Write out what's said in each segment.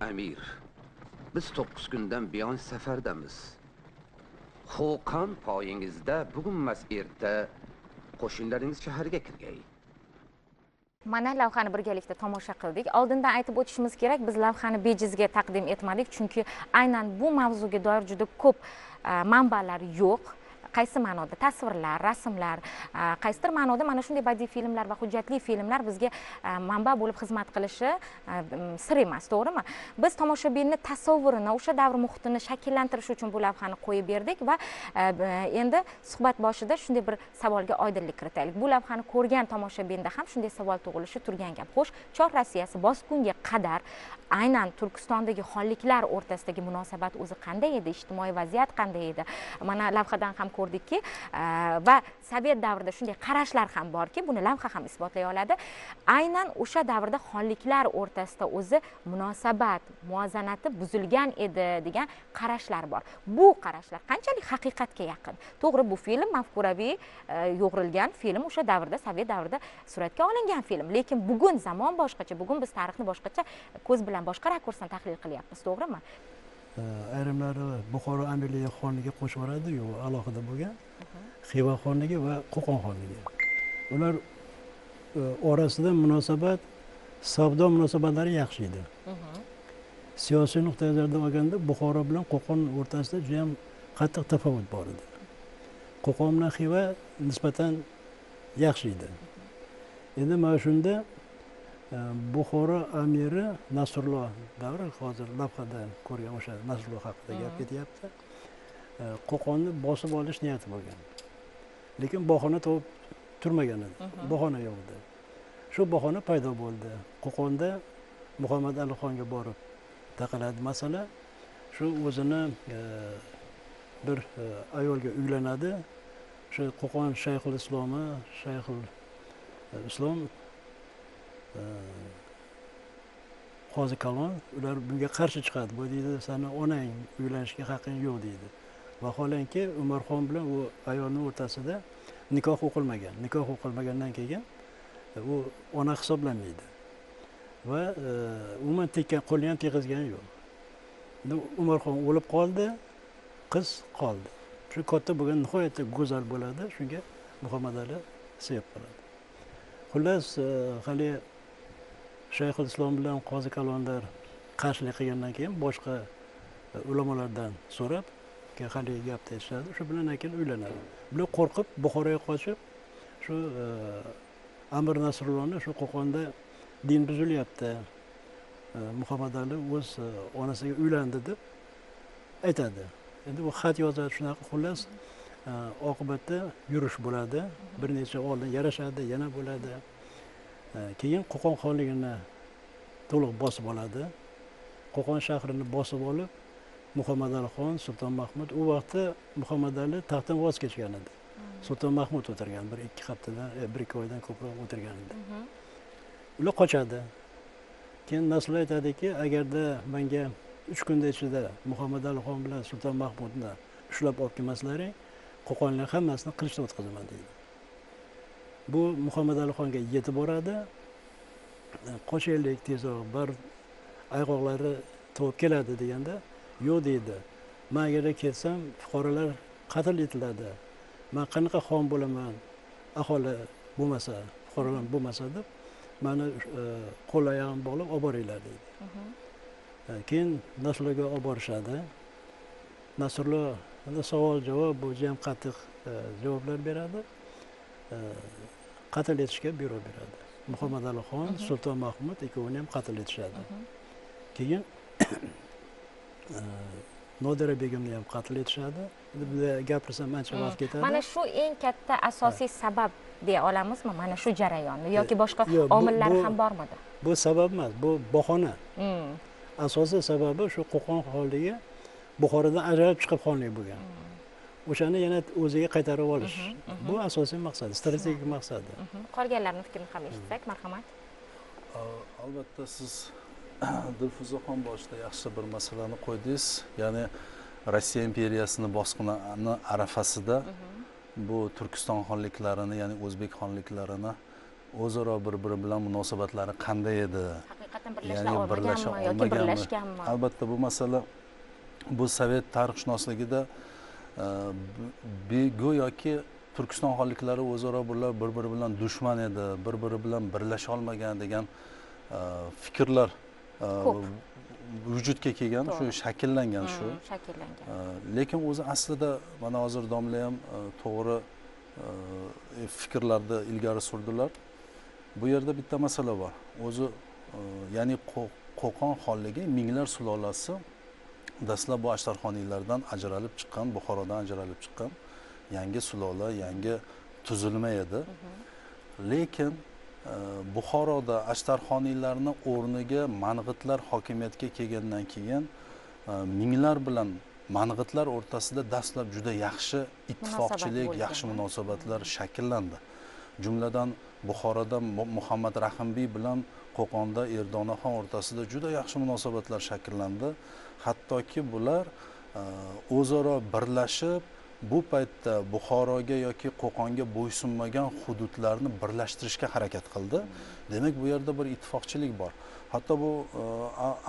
amir biz to'qqiz kundan buyon safardamiz. Xo'qon poyingizda bugunmas erta qo'shinlaringiz shaharga kirgay. Mana lavhani birgalikda tomosha qildik. Oldindan aytib o'tishimiz kerak biz lavhani bejizga taqdim etmadik chunki aynan bu mavzuga doir juda ko'p e, manbalar yo'q. Qaysi ma'noda? Tasvirlar rasmlar qaysidir ma'noda mana shunday badiiy filmlar va hujjatli filmlar bizga manba bo'lib xizmat qilishi sir emas to'g'rimi? Biz tomoshabinni tasavvurini o'sha davr muhitini shakllantirish uchun bu lavhani qo'yib berdik va endi suhbat boshida shunday bir savolga oydinlik kiritaylik. Bu lavhani ko'rgan tomoshabinda ham shunday savol tug'ilishi turgan gap. Xo'sh chor rossiyasi bosgunga qadar aynan turkistondagi xonliklar o'rtasidagi munosabat o'zi qanday edi? Ijtimoiy vaziyat qanday edi? Mana lavhadan ham ko'rdikki e, va sovet davrida shunday qarashlar ham borki buni lavha ham isbotlay oladi. Aynan o'sha davrda xonliklar o'rtasida o'zi munosabat muvozanati buzilgan edi degan qarashlar bor. Bu qarashlar qanchalik haqiqatga yaqin? To'g'ri bu film mafkuraviy e, yo'g'rilgan film o'sha davrda sovet davrida suratga olingan film. Lekin bugun zamon boshqacha bugun biz tarixni boshqacha ko'z bilan boshqa rakursdan tahlil qilyapmiz to'g'rimi? Ayrimlari buxoro amirligi xonligi qo'shib yuboradi-yu alohida bo'lgan. Xiva xonligi va qo'qon xonligi ular e, orasida munosabat savdo munosabatlari yaxshi edi. Siyosiy nuqtai nazardan olganda buxoro bilan qo'qon o'rtasida juda yam qattiq tafovut bor edi. Qo'qon bilan xiva nisbatan yaxshi edi. Endi mana shunda buxoro amiri nasrulloh davri hozir lavhada ko'rgan o'sha nasrulloh haqida gap ketyapti qo'qonni bosib olish niyati bo'lgan lekin bahona topib turmagan edi bahona yo'q edi shu bahona paydo bo'ldi qo'qonda muhammad alixonga borib taqaladi masala shu o'zini bir ayolga uylanadi shu qo'qon shayxul islomi shayxul islom qozi kalon ular bunga qarshi chiqadi. Bu deydi sani onang uylanishga haqqing yo'q deydi. Vaholanki umarxon bilan u ayolni o'rtasida nikoh o'qilmagan. Nikoh o'qilmagandan keyin e, u ona hisoblanmaydi. Va e, umuman tekkan qo'lni ham tegizgani yo'q. Endi umarxon o'lib qoldi qiz qoldi. Shu katta bo'lgan nihoyatda go'zal bo'ladi shunga muhammad ali sevib qoladi. Xullas e, haligi shayxul islom bilan qozi kalonlar qarshilik qilgandan keyin boshqa e, ulamolardan so'rab keyin haligi gapni eshitadi shu bilan keyin uylanadi. Bular qo'rqib buxoroga qochib shu e, amir nasrulloni shu qo'qonda din buzilyapti. E, Muhammad ali o'z onasiga uylandi deb aytadi. Endi u xat yozadi shunaqa xullas oqibatda yurish bo'ladi. Bir necha oldin yarashadi yana bo'ladi. Keyin qo'qon xonligini to'liq bosib oladi. Qo'qon shahrini bosib olib muhammad alixon sulton mahmud u vaqtda muhammad ali taxtdan voz kechgan edi. Sulton mahmud o'tirgan bir ikki haftadan e, bir ikki oydan ko'proq o'tirgan edi. Ular qochadi. Keyin nasrullo aytadiki agarda menga uch kunda ichida muhammad alixon bilan sulton mahmudni ushlab olib kelmaslaring qo'qonlar hammasini qilichdan o'tkazaman deydi bu muhammad alixonga yetib boradi. Qochaylik tezroq bir ayg'oqlari tovib keladi deganda yo'q deydi. Man agarda ketsam fuqarolar qatl etiladi. Man qanaqa xon bo'laman aholi bo'lmasa fuqarolar bo'lmasa deb mani e, qo'l oyog'imni bog'lab olib boringlar deydi. E, keyin nasrulloga olib borishadi. Endi savol javob bu juda yam qattiq e, javoblar beradi qatl etishga buyruq beradi. Muhammad alixon sulton mahmud ikkovini ham qatl etishadi. Keyin e, nodira begimni ham qatl etishadi. Endi bunda gapirsam ancha vaqt ketadi. Mana shu eng katta asosiy sabab deya olamizmi? Mana shu jarayonni yoki boshqa omillar ham bormidi? bu sabab emas bu bahona. Mm. asosiy sababi shu qo'qon xonligi buxorodan ajralib chiqib xonlik bo'lgan o'shani yana o'ziga qaytarib olish. Bu asosiy maqsadi strategik maqsadi qolganlarni fikrini ham eshitsak marhamat. Al- albatta siz dilfuzaxon boshida yaxshi bir masalani qo'ydingiz. Ya'ni rossiya imperiyasini bosqini arafasida bu turkiston xonliklarini ya'ni o'zbek xonliklarini o'zaro bir biri bilan munosabatlari qanday edi? Haqiqatan birlasha ya'ni birlasha olmaganmi yoki olmaganmi? birlashganmi? Albatta bu masala bu sovet tarixshunosligida go'yoki turkiston xonliklari o'zaro bular bir biri bilan dushman edi bir biri bilan birlasha olmagan degan e, fikrlar e, vujudga kelgan shu shakllangan shu. Hmm, shakllangan. E, lekin o'zi aslida mana hozir domla ham to'g'ri fikrlarni ilgari surdilar. Bu yerda bitta masala bor. O'zi ya'ni Qo- qo'qon xonligi minglar sulolasi dastlab bu ashtarxoniylardan ajralib chiqqan buxorodan ajralib chiqqan yangi sulola yangi tuzilma edi. Lekin e, buxoroda ashtarxoniylarni o'rniga mang'itlar hokimiyatga kelgandan keyin e, minglar bilan mang'itlar o'rtasida dastlab juda yaxshi ittifoqchilik yaxshi munosabatlar shakllandi. Jumladan buxoroda Mu- muhammad rahimbiy bilan qo'qonda erdonaxon o'rtasida juda yaxshi munosabatlar shakllandi hattoki bular e, o'zaro birlashib bu paytda buxoroga yoki qo'qonga bo'ysunmagan hududlarni birlashtirishga harakat qildi. Demak bu yerda bir ittifoqchilik bor. Hatto bu e,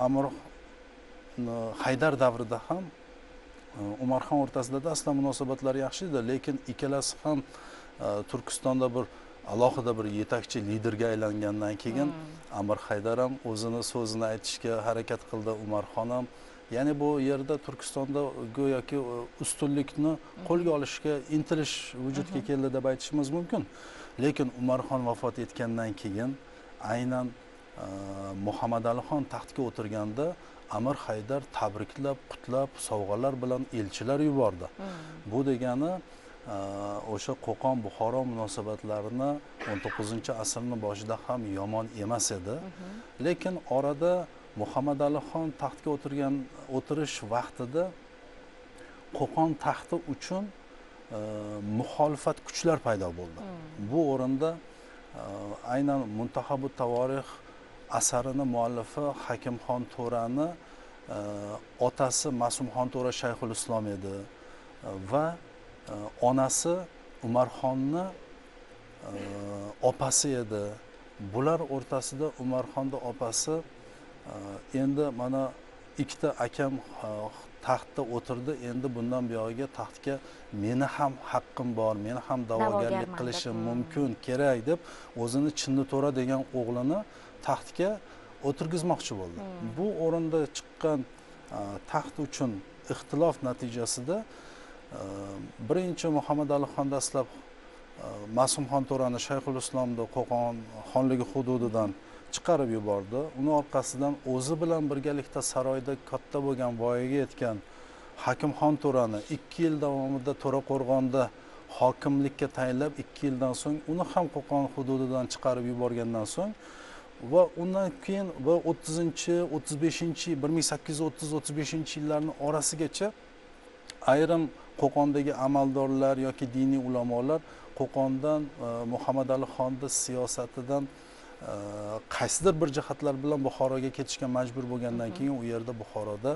amir e, haydar davrida ham umarxon o'rtasida aslan munosabatlar yaxshi edi. Lekin ikkalasi ham turkistonda bir alohida bir yetakchi liderga aylangandan keyin amir haydar ham o'zini so'zini aytishga harakat qildi umarxon ham ya'ni bu yerda turkistonda go'yoki e, ustunlikni qo'lga olishga intilish vujudga keldi deb aytishimiz mumkin. Lekin umarxon vafot etgandan keyin aynan e, muhammad alixon taxtga o'tirganda amir haydar tabriklab qutlab sovg'alar bilan elchilar yubordi. Bu degani e, o'sha qo'qon buxoro munosabatlarini 19 asrni boshida ham yomon emas edi. Lekin orada muhammad alixon taxtga o'tirgan o'tirish vaqtida qo'qon taxti uchun e, muxolifat kuchlar paydo bo'ldi. Bu o'rinda e, aynan muntahabu tavorix asarini muallifi hakimxon to'rani e, otasi ma'sumxon to'ra shayxul islom edi e, va e, onasi umarxonni e, opasi edi. Bular o'rtasida umarxonni opasi endi mana ikkita akam e, taxtda o'tirdi. Endi bundan buyog'iga taxtga meni ham haqqim bor meni ham da'vogarlik qilishim hmm. mumkin kerak deb o'zini chinni to'ra degan o'g'lini taxtga o'tirgizmoqchi bo'ldi. Bu o'rinda chiqqan e, taxt uchun ixtilof natijasida e, birinchi muhammad alixon dastlab ma'sumxon to'rani shayxul islomni qo'qon xonligi hududidan chiqarib yubordi. Uni orqasidan o'zi bilan birgalikda saroyda katta bo'lgan voyaga yetgan hakimxon to'rani ikki yil davomida to'raqo'rg'onda hokimlikka tayinlab ikki yildan so'ng uni ham qo'qon hududidan chiqarib yuborgandan so'ng va undan keyin va o'ttizinchi o'ttiz beshinchi bir ming sakkiz yuz o'ttiz o'ttiz beshinchi yillarni orasigacha ayrim qo'qondagi amaldorlar yoki diniy ulamolar qo'qondan e, muhammad ali xonni siyosatidan qaysidir bir jihatlar bilan buxoroga ketishga majbur bo'lgandan keyin u yerda buxoroda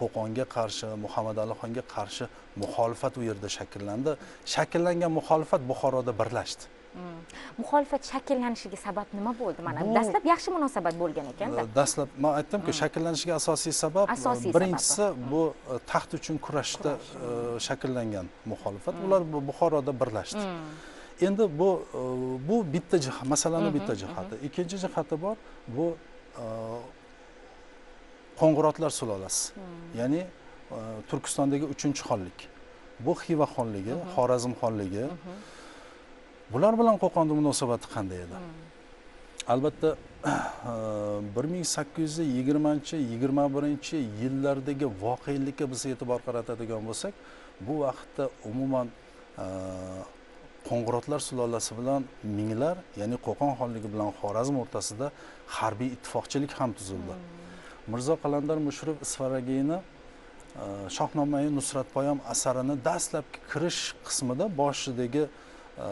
qo'qonga qarshi muhammad alixonga qarshi muxolifat u yerda shakllandi. Shakllangan muxolifat buxoroda birlashdi. Hmm. muxolifat shakllanishiga sabab nima bo'ldi? Mana dastlab yaxshi munosabat bo'lgan ekanda. Dastlab man aytdimku shaklanishiga asosiy sabab birinchisi bu e, taxt uchun kurashda e, shakllangan muxolifat. Ular bu buxoroda birlashdi. Hmm. Endi bu e, bu bitta jihat masalani bitta jihati ikkinchi jihati bor bu e, qo'ng'irotlar sulolasi. Ya'ni e, turkistondagi uchinchi xonlik. Bu xiva xonligi xorazm xonligi. Bular bilan qo'qonni munosabati qanday edi? Albatta bir ming sakkiz yuz yigirmanchi yigirma birinchi yillardagi voqelikka biz e'tibor qaratadigan bo'lsak bu vaqtda umuman qo'ng'irotlar sulolasi bilan minglar ya'ni qo'qon xonligi bilan xorazm o'rtasida harbiy ittifoqchilik ham tuzildi. Mirzo qalandar mushrif isfaragiyni e, shohnomai nusratpoyam asarini dastlabki kirish qismida boshidagi e,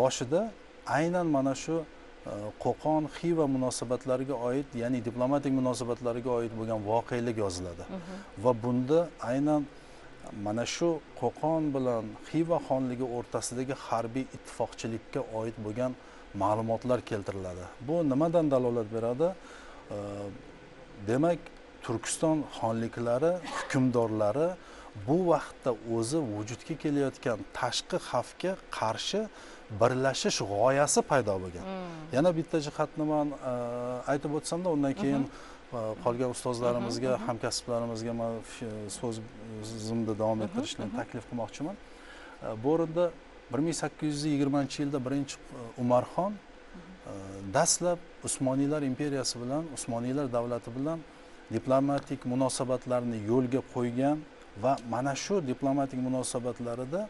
boshida aynan mana shu e, qo'qon xiva munosabatlariga oid ya'ni diplomatik munosabatlariga oid bo'lgan voqelik yoziladi. Va bunda aynan mana shu qo'qon bilan xiva xonligi o'rtasidagi harbiy ittifoqchilikka oid bo'lgan ma'lumotlar keltiriladi. Bu nimadan dalolat beradi? Demak turkiston xonliklari hukmdorlari bu vaqtda o'zi vujudga kelayotgan tashqi xavfga qarshi birlashish g'oyasi paydo bo'lgan. Yana bitta jihatni man aytib o'tsamda undan keyin e, qolgan ustozlarimizga hamkasblarimizga man f- so'zimni davom ettirishni taklif qilmoqchiman. E, bu o'rinda bir ming sakkiz yuz yigirmanchi yilda birinchi umarxon dastlab usmoniylar imperiyasi bilan usmoniylar davlati bilan diplomatik munosabatlarni yo'lga qo'ygan va mana shu diplomatik munosabatlarida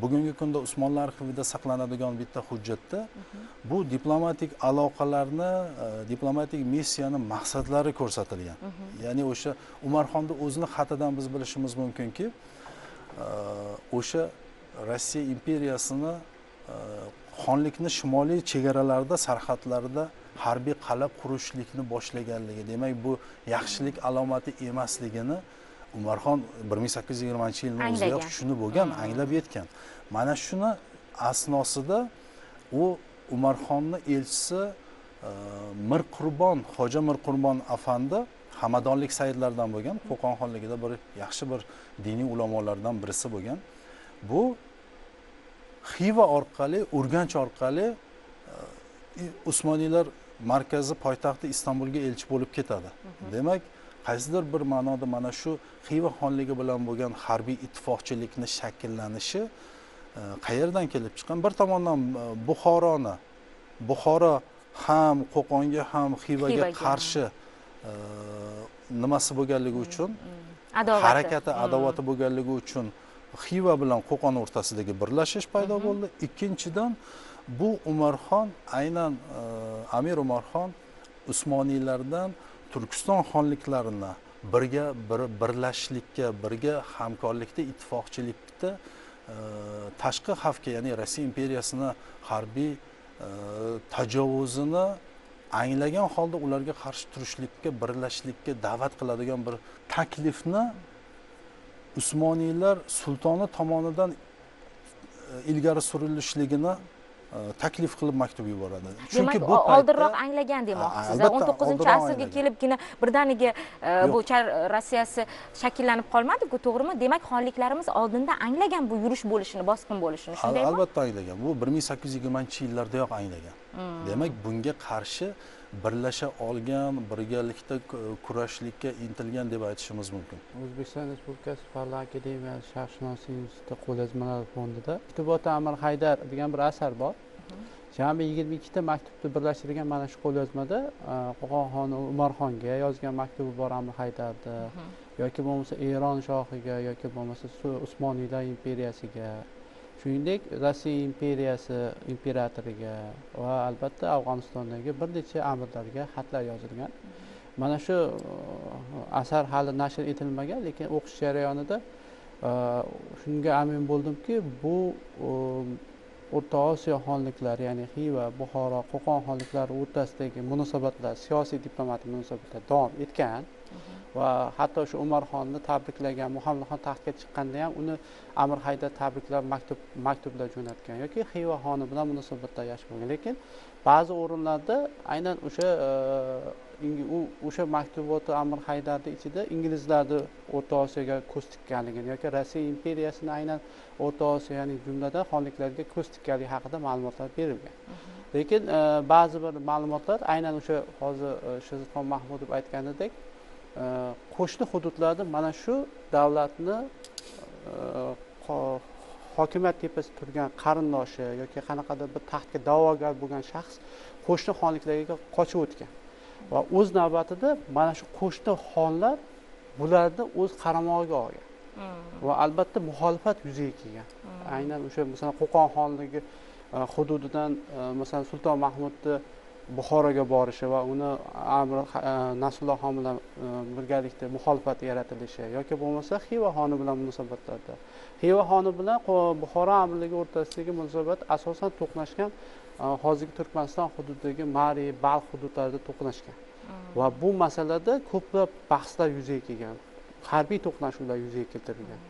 bugungi kunda usmonlar arxivida saqlanadigan bitta hujjatda bu diplomatik aloqalarni e, diplomatik missiyani maqsadlari ko'rsatilgan. Ya'ni o'sha umarxonni o'zini xatidan biz bilishimiz mumkinki e, o'sha rossiya imperiyasini e, xonlikni shimoliy chegaralarida sarhadlarida harbiy qal'a qurishlikni boshlaganligi. Demak bu yaxshilik alomati emasligini umarxon bir ming sakkiz yuz yigirmanchi yilni o'zidayoq tushunib bo'lgan anglab yetgan. Mana shuni asnosida u umarxonni elchisi e, mirqurbon xo'ja mirqurbon afandi hamadonlik saidlaridan bo'lgan qo'qon xonligida bir yaxshi bir diniy ulamolardan birisi bo'lgan. Bu xiva orqali urganch orqali e, usmoniylar markazi poytaxti istanbulga elchi bo'lib ketadi. Demak qaysidir bir ma'noda mana shu xiva xonligi bilan bo'lgan harbiy ittifoqchilikni shakllanishi e, qayerdan kelib chiqqan? Bir tomondan e, buxoroni buxoro ham qo'qonga ham xivaga qarshi e, nimasi bo'lganligi uchun adovati. harakati Mm. adovati bo'lganligi uchun xiva bilan qo'qon o'rtasidagi birlashish paydo bo'ldi. Ikkinchidan bu umarxon aynan amir umarxon usmoniylardan turkiston xonliklarini birga bir birlashishlikka birga hamkorlikda ittifoqchilikda e, tashqi xavfga ya'ni rossiya imperiyasini harbiy e, tajovuzini anglagan holda ularga qarshi turishlikka birlashishlikka da'vat qiladigan bir taklifni usmoniylar sultoni tomonidan e, ilgari surilishligini taklif qilib maktub yuboradi. Demak bu oldinroq anglagan demoqchisiz o'n to'qqizinchi asrga kelibgina birdaniga e, bu char rossiyasi shakllanib qolmadiku to'g'rimi? Demak xonliklarimiz oldinda anglagan bu yurish bo'lishini bosqin bo'lishini shundaymi? Albatta anglagan. Bu bir ming sakkiz yuz yigirmanchi yillardayoq anglagan. Hmm. demak bunga qarshi birlasha olgan birgalikda ku- kurashishlikka intilgan deb aytishimiz mumkin. O'zbekiston respublikasi fanlar akademiyasi sharqshunoslik instituti qo'lyozmalar fondida kitoboti amir haydar degan bir asar bor. Jami yigirma ikkita maktubni birlashtirgan mana shu qo'lyozmada e, qo'qon xoni umarxonga yozgan maktubi bor amir haydarni yoki bo'lmasa eron shohiga yoki bo'lmasa usmoniylar imperiyasiga shuningdek rossiya imperiyasi imperatoriga va albatta afg'onistondagi bir necha amirlarga xatlar yozilgan. Mana shu uh, asar hali nashr etilmagan lekin o'qish jarayonida uh, shunga amin bo'ldimki bu um, o'rta osiyo xonliklari ya'ni xiva buxoro qo'qon xonliklari o'rtasidagi munosabatlar siyosiy diplomatik munosabatlar davom etgan. Va hatto shu umarxonni tabriklagan muhammadxon taxtga chiqqanda ham uni amir haydar tabriklab maktub maktublar jo'natgan yoki xiva xoni bilan munosabatlar yaxshi bo'lgan. Lekin ba'zi o'rinlarda aynan o'sha ingi- u o'sha maktuboti amir haydarni ichida inglizlarni o'rta osiyoga ko'z tikkanligini yoki rossiya imperiyasini aynan o'rta osiyo ya'ni jumladan xonliklarga ko'z tikkanligi haqida ma'lumotlar berilgan. Lekin uh, ba'zi bir ma'lumotlar aynan o'sha hozir uh, shazidxon mahmudov aytganidek qo'shni hududlarda mana shu davlatni qo- hokimiyat tepasida turgan qarindoshi yoki qanaqadir bir taxtga da'vogar bo'lgan shaxs qo'shni xonliklarga qochib o'tgan. Va o'z navbatida mana shu qo'shni xonlar bularni o'z qaramog'iga olgan. Va albatta muxolifat yuzaga kelgan. Aynan o'sha masalan qo'qon xonligi e, hududidan e, masalan sulton mahmudni buxoroga borishi va uni amir e, nasrulloh xon bilan e, birgalikda muxolifat yaratilishi yoki bo'lmasa xiva xoni bilan munosabatlarda. Xiva xoni bilan buxoro amirligi o'rtasidagi munosabat asosan to'qnashgan e, hozirgi turkmaniston hududidagi mari balx hududlarida to'qnashgan. Va bu masalada ko'plab bahslar yuzaga kelgan harbiy to'qnashuvlar yuzaga keltirilgan.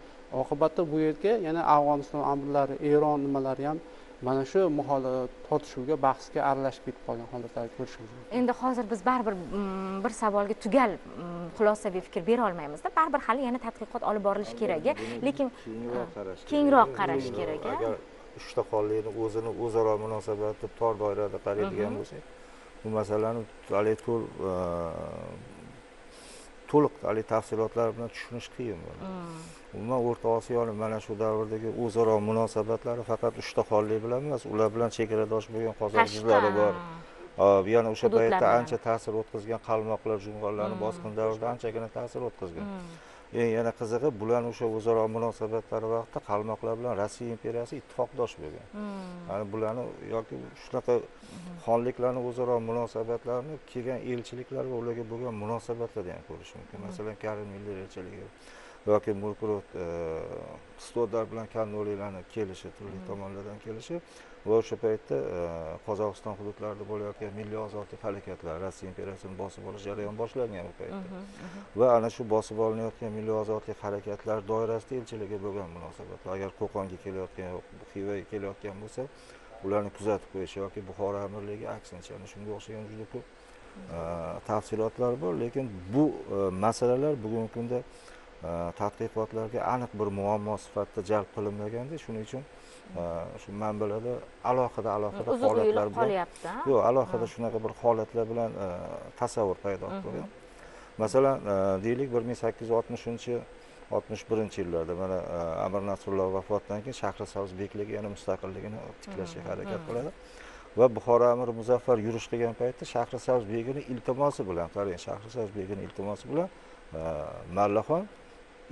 Oqibatda bu yerga yana afg'oniston amirlari eron nimalari ham mana shu tortishuvga bahsga aralashib ketib qolgan holatlarni ko'rishimiz mumkin. Endi hozir biz baribir mm, bir savolga tugal mm, xulosaviy fikr bera olmaymizda. Baribir hali yana tadqiqot olib borilishi kerak lekin keyinroq ha, qarash kerak. agar uchta qonlikni o'zini o'zaro munosabati tor doirada qaraydigan bo'lsak bu masalani haligi to'l e, to'liq haligi tafsilotlar bilan tushunish qiyin mm, umuman o'rta osiyoni mana shu davrdagi o'zaro munosabatlari faqat uchta xonlik bilan emas ular bilan chegaradosh bo'lgan qozog'izlari bor. Yana o'sha paytda ancha ta'sir o'tkazgan qalmoqlar jung'onlarni Mm. bosqin davrida anchagina ta'sir o'tkazgan. Mm, eng yana qizig'i bularni o'sha o'zaro munosabatlari vaqtida qalmoqlar bilan rossiya imperiyasi ittifoqdosh bo'lgan. Mm, yani bularni yoki shunaqa xonliklarni o'zaro munosabatlarini kelgan elchiliklar va ularga bo'lgan munosabatlarda ham ko'rish mumkin. Masalan karim elchiligi yoki mulkurod stodlar bilan kannolilarni kelishi turli tomonlardan kelishi va o'sha paytda e, qozog'iston hududlarida bo'layotgan milliy ozodlik harakatlar rossiya imperiyasini bosib olish jarayoni boshlangan bu paytda. Va ana shu bosib olinayotgan milliy ozodlik harakatlari doirasida elchilarga bo'lgan munosabatlar. Agar qo'qonga kelayotgan xivaga kelayotgan bo'lsa ularni kuzatib qo'yish yoki buxoro amirligi aksincha ana shunga o'xshagan juda ko'p e, tafsilotlar bor. Lekin bu e, masalalar bugungi kunda e, tadqiqotlarga aniq bir muammo sifatida jalb qilinmaganda shuning uchun e, shu manbalarda alohida alohida holatlar bilan yo'q alohida shunaqa bir holatlar bilan e, tasavvur paydo bo'lgan. Masalan e, deylik bir ming sakkiz yuz oltmishinchi oltmish birinchi yillarda mana amir nasrulloh vafotidan keyin shahrisabz bekligi yana mustaqilligini tiklashga harakat qiladi. Va buxoro amiri muzaffar yurish qilgan paytda shahrisabz begini iltimosi bilan qarang shahrisabz begini iltimosi bilan mallaxon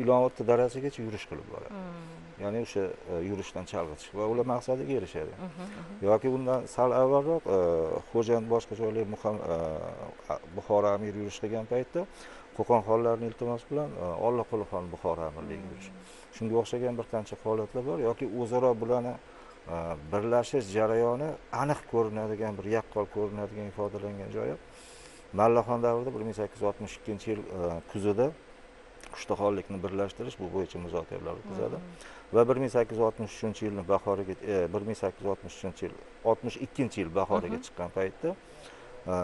ilonotni darasigacha yurish qilib boradi. Mm, ya'ni o'sha e, yurishdan chalg'itish va ular maqsadiga erishadi. Mhm, mhm. yoki undan sal avvalroq e, xo'jand boshqa joylar e, buxoro amiri yurish qilgan paytda qo'qon xonlarini iltimosi bilan olloquli xon buxoro amirligiga yurish. Shunga o'xshagan bir qancha holatlar bor yoki o'zaro bularni birlashish jarayoni aniq ko'rinadigan bir yaqqol ko'rinadigan ifodalangan joyi mallaxon davrida bir ming sakkiz yuz oltmish ikkinchi yil kuzida uchta xonlikni birlashtirish bu bo'yicha muzokaralar o'tkazadi. Va bir ming sakkiz yuz oltmish uchinchi yilni bahoriga e, bir ming sakkiz yuz oltmish uchinchi yil oltmish ikkinchi yil bahoriga chiqqan paytda e,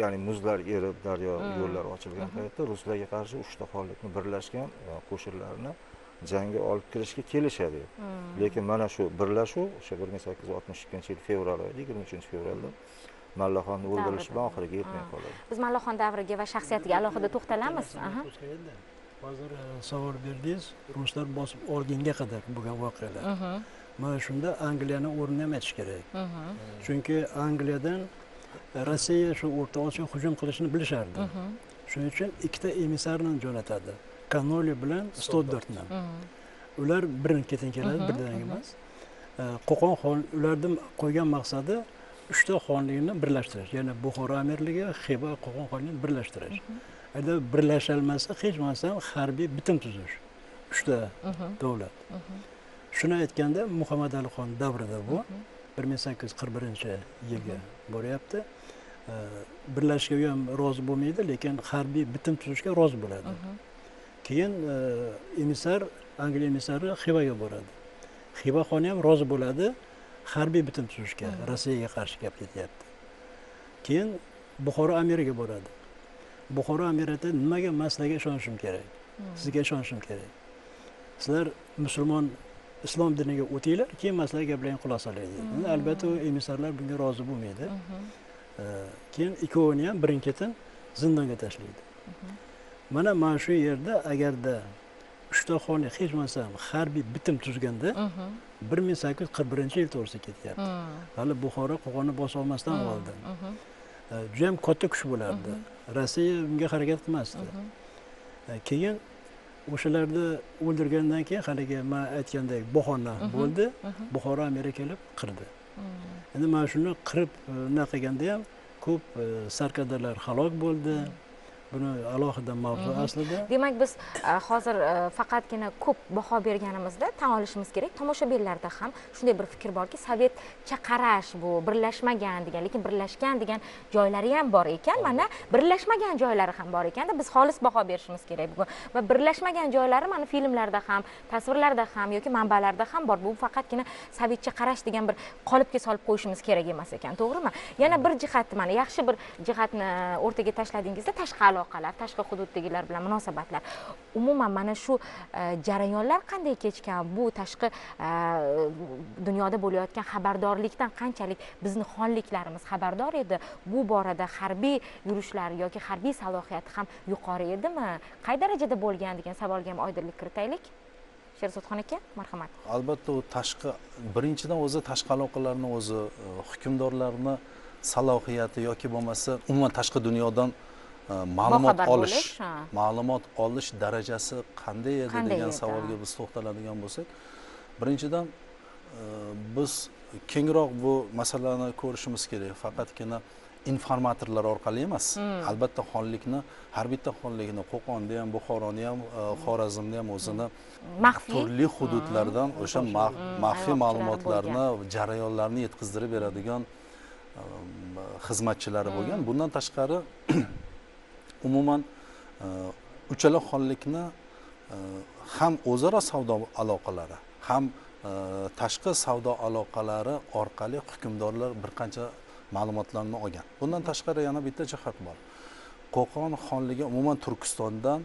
ya'ni muzlar erib daryo yo'llar ochilgan paytda ruslarga qarshi uchta xonlikni birlashgan e, qo'shinlarni jangga olib kirishga kelishadi. Lekin mana shu birlashuv o'sha bir ming sakkiz yuz oltmish ikkinchi yil fevral oyida yigirma uchinchi fevralda mallaxonni o'ldirish bilan oxiriga yetmay qoladi. Biz mallaxon davriga va shaxsiyatiga alohida to'xtalamiz hozir e, savol berdingiz. Ruslar bosib olgunga qadar bo'lgan voqealar. Mhm, mana shunda angliyani o'rnini ham aytish kerak. Mhm, chunki angliyadan rossiya shu o'rta osiyoga hujum qilishni bilishardi. Mhm, shuning uchun ikkita emissarni jo'natadi. Kanoli bilan stoddartni mhm. ular birin ketin keladi birdaniga mhm. emas. E, qo'qon xon ularni qo'ygan maqsadi uchta xonlikni birlashtirish. Ya'ni buxoro amirligi xiva qo'qon xonligini birlashtirish agar birlasholmasa hech bo'lmasam harbiy bitim tuzish. Uchta Mhm, davlat. Mhm, shuni aytganda muhammad ali xon davrida bu mhm. bir ming sakkiz yuz qirq birinchi yilga boryapti. Birlashishga ham rozi bo'lmaydi lekin harbiy bitim tuzishga rozi bo'ladi. Keyin e, emissar angliya emissari xivaga boradi. Xiva xoni ham rozi bo'ladi harbiy bitim tuzishga rossiyaga qarshi gap ketyapti. Keyin buxoro amiriga boradi buxoro amiri aytadi nimaga man sizlarga ishonishim kerak. Sizga ishonishim kerak. Sizlar musulmon islom diniga o'tinglar keyin gaplaringni quloq solay deydi Mhm. Endi albatta u emissarlar bunga rozi bo'lmaydi. Mhm, E, keyin ikkovini ham birin ketin zindonga tashlaydi. Mhm. mana mana shu yerda agarda uchta xonlik hech bo'lmasam harbiy bitim tuzganda bir ming sakkiz yuz qirq birinchi yil to'g'risida ketyapti. Mhm. hali buxoro qo'qonni bosa olmasdan oldin mhm, E, judayam katta kuch bo'lardi rossiya bunga harakat qilmasdi keyin o'shalarni o'ldirgandan keyin haligi man aytgandek Mhm. bo'ldi buxoro amiri kelib qirdi endi mana shuni qirib nima qilganda ham ko'p sarkardalar halok bo'ldi buni alohida mavzu aslida. Demak biz e, hozir e, faqatgina ko'p baho berganimizda tan olishimiz kerak. Tomoshabinlarda ham shunday bir fikr borki sovetcha qarash bu birlashmagan degan lekin birlashgan degan joylari ham bor ekan. Mana birlashmagan joylari ham bor ekanda. Biz xolis baho berishimiz kerak bugun. Va birlashmagan joylari mana filmlarda ham tasvirlarda ham yoki manbalarda ham bor. Bu faqatgina sovetcha qarash degan bir qolipga solib qo'yishimiz kerak emas ekan. To'g'rimi? Yana bir jihat mana yaxshi bir jihatni o'rtaga tashladingizda tashqi aloqalar tashqi hududdagilar bilan munosabatlar. Umuman mana shu e, jarayonlar qanday kechgan? Bu tashqi e, dunyoda bo'layotgan xabardorlikdan qanchalik bizni xonliklarimiz xabardor edi? Bu borada harbiy yurishlar yoki harbiy salohiyati ham yuqori edimi? Qay darajada bo'lgan degan savolga ham oydinlik kiritaylik. Sherzodxon aka marhamat. Albatta u tashqi birinchidan o'zi tashqi aloqalarni o'zi e, hukmdorlarni salohiyati yoki bo'lmasa umuman tashqi dunyodan ma'lumot olish. ma'lumot olish darajasi qanday edi degan savolga biz to'xtaladigan bo'lsak. Birinchidan e, biz kengroq bu masalani ko'rishimiz kerak. Faqatgina informatorlar orqali emas. Hmm. albatta xonlikni har bitta xonlikni qo'qonni ham buxoroni ham e, xorazmni ham o'zini maxfiy? turli hududlardan o'sha ma- Hmm, maxfiy ma'lumotlarni jarayonlarni yetkazdirib beradigan um, xizmatchilari bo'lgan. Bundan tashqari umuman uh, uchala xonlikni uh, ham o'zaro savdo aloqalari ham uh, tashqi savdo aloqalari orqali hukmdorlar bir qancha ma'lumotlarni olgan. Bundan tashqari yana bitta jihat bor. Qo'qon xonligi umuman turkistondan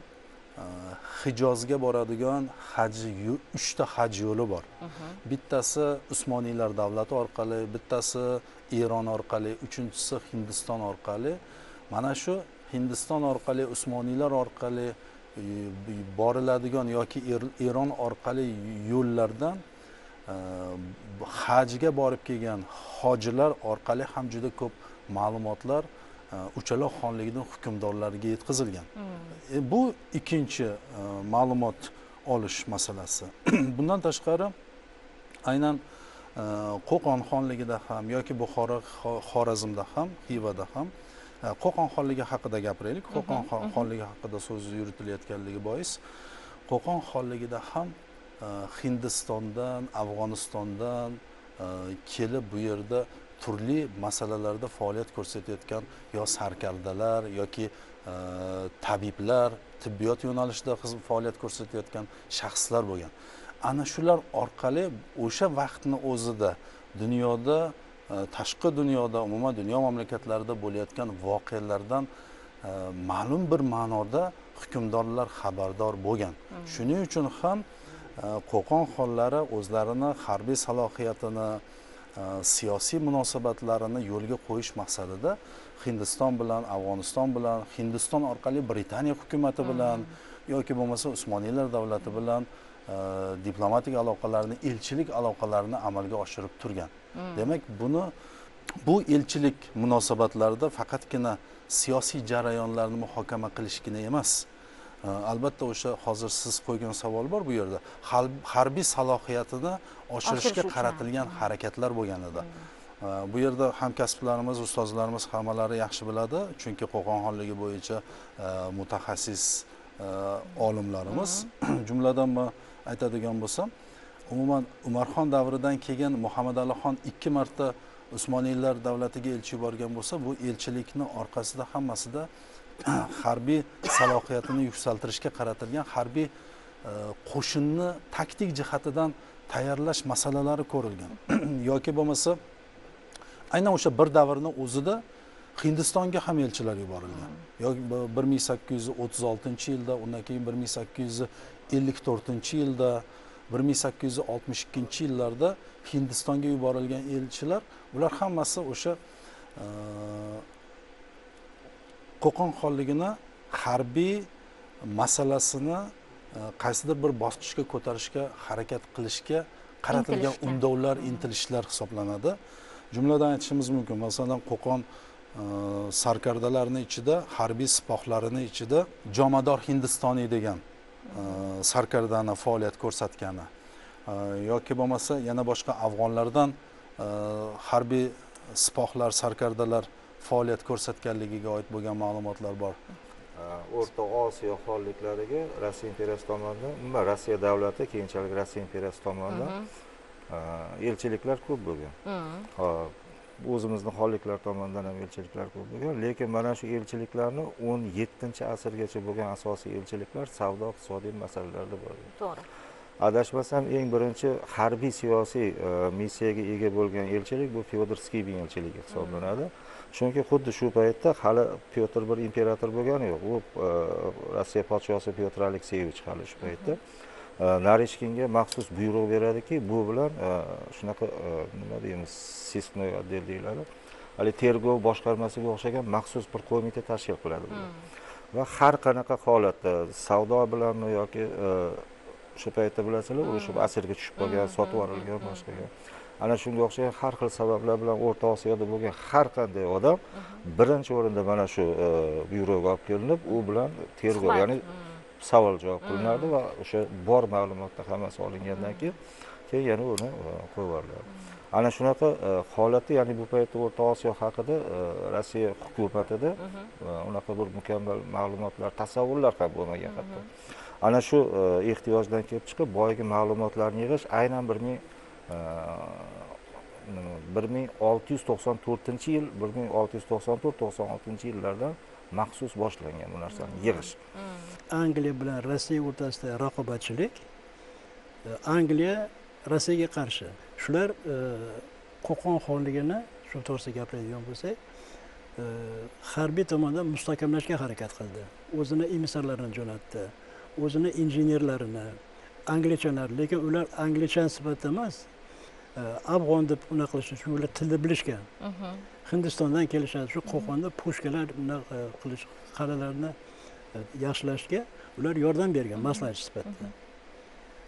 hijozga boradigan haj uchta haj yo'li bor. Bittasi usmoniylar davlati orqali bittasi eron orqali uchinchisi hindiston orqali. Mana shu hindiston orqali usmoniylar orqali e, boriladigan yoki Er- eron orqali yo'llardan e, hajga borib kelgan hojilar orqali ham juda ko'p ma'lumotlar e, uchala xonlikning hukmdorlariga yetkazilgan. E, bu ikkinchi ma'lumot olish masalasi. Bundan tashqari aynan qo'qon xonligida ham yoki buxoro Xo- xorazmda ham xivada ham qo'qon xonligi haqida gapiraylik qo'qon xon- xonligi haqida so'z yuritilayotganligi bois qo'qon xonligida ham e, hindistondan afg'onistondan e, kelib bu yerda turli masalalarda faoliyat ko'rsatayotgan yo sarkardalar yoki e, tabiblar tibbiyot yo'nalishida faoliyat ko'rsatayotgan shaxslar bo'lgan. Ana shular orqali o'sha vaqtni o'zida dunyoda tashqi dunyoda umuman dunyo mamlakatlarida bo'layotgan voqealardan e, ma'lum bir ma'noda hukmdorlar xabardor bo'lgan. Shuning uchun ham e, qo'qon xonlari o'zlarini harbiy salohiyatini e, siyosiy munosabatlarini yo'lga qo'yish maqsadida hindiston bilan afg'oniston bilan hindiston orqali britaniya hukumati bilan yoki bo'lmasa usmoniylar davlati bilan diplomatik aloqalarni elchilik aloqalarini amalga oshirib turgan. Demak buni bu elchilik munosabatlarida faqatgina siyosiy jarayonlarni muhokama qilishgina emas. Albatta o'sha hozir siz qo'ygan savol bor bu yerda. Harbiy salohiyatini Oshirish oshirishga qaratilgan harakatlar bo'lgan edi. E, bu yerda hamkasblarimiz ustozlarimiz hammalari yaxshi biladi. Chunki qo'qon xonligi bo'yicha mutaxassis olimlarimiz jumladan man aytadigan bo'lsam umuman umarxon davridan keyin muhammad alixon ikki marta usmoniylar davlatiga elchi yuborgan bo'lsa bu elchilikni orqasida hammasida harbiy salohiyatini yuksaltirishga qaratilgan harbiy e, qo'shinni taktik jihatidan tayyorlash masalalari ko'rilgan. Yoki bo'lmasa aynan o'sha bir davrni o'zida hindistonga ham elchilar yuborilgan. Yoki bu- bir ming sakkiz yuz o'ttiz oltinchi yilda undan keyin bir ming sakkiz yuz ellik to'rtinchi yilda bir ming sakkiz yuz oltmish ikkinchi yillarda hindistonga yuborilgan elchilar ular hammasi o'sha e, qo'qon xonligini harbiy masalasini e, qaysidir bir bosqichga ko'tarishga harakat qilishga qaratilgan undovlar intilishlar hisoblanadi. Jumladan aytishimiz mumkin masalan qo'qon e, sarkardalarini ichida harbiy sipohlarini ichida jomador hindistoniy degan e, sarkardani faoliyat ko'rsatgani. E, yoki bo'lmasa yana boshqa afg'onlardan e, harbiy sipohlar sarkardalar faoliyat ko'rsatganligiga oid bo'lgan ma'lumotlar bor. O'rta osiyo xonliklariga rossiya imperiyasi tomonidan umuman rossiya davlati keyinchalik rossiya imperiyasi tomonidan elchiliklar ko'p bo'lgan. Hop o'zimizni xonliklar tomonidan ham elchiliklar ko'p bo'lgan. Lekin mana shu elchiliklarni o'n yettinchi asrgacha bo'lgan asosiy elchiliklar savdo iqtisodiy masalalarda bo'lgan to'g'ri. Adashmasam eng birinchi harbiy siyosiy e, missiyaga ega bo'lgan elchilik bu fyodor skibin elchiligi hisoblanadi. Chunki xuddi shu paytda hali pyotr bir imperator bo'lgani yo'q. U e, rossiya podshosi pyotr alekseyevich hali shu paytda narishkinga maxsus buyruq beradiki bu bilan shunaqa nima deymiz sisnoy отдел deyiladi haligi tergov boshqarmasiga o'xshagan maxsus bir qo'mita tashkil qiladi va har qanaqa holatda savdo bilanmi yoki o'sha paytda bilasizlar urushib asirga tushib qolgan sotib yuborilgan boshqaga ana shunga o'xshagan har xil sabablar bilan o'rta osiyoda bo'lgan har qanday odam birinchi o'rinda mana shu byuroga olib kelinib u bilan tergov ya'ni savol javob qilinardi va o'sha bor ma'lumotlar hammasi olingandan keyin keyin yana uni e, qo'yib yuboriladi. Ana shunaqa e, holatda ya'ni bu paytda o'rta osiyo haqida e, rossiya hukumatida e, unaqa bir mukammal ma'lumotlar tasavvurlar ham bo'lmagan hatto. Ana shu ehtiyojdan kelib chiqib boyagi ma'lumotlarni yig'ish aynan bir ming bir ming olti yuz to'qson to'rtinchi yil bir ming olti yuz to'qson to'rt to'qson oltinchi yillardan maxsus boshlangan bu narsani yig'ish. Angliya bilan rossiya o'rtasida raqobatchilik e, angliya rossiyaga qarshi. Shular e, qo'qon xonligini shu to'g'risida gapiradigan bo'lsak e, harbiy tomondan mustahkamlashga harakat qildi. O'zini emissarlarini jo'natdi o'zini injenerlarini anglichalar lekin ular anglichan sifatida emas afg'on deb unaqa qilish uchun ular tilni bilishgan hindistondan kelishadi. Shu qo'qonda pushkalar bunaqa qilish qal'alarni e, yaxshilashga ular yordam bergan maslahatchi sifatida.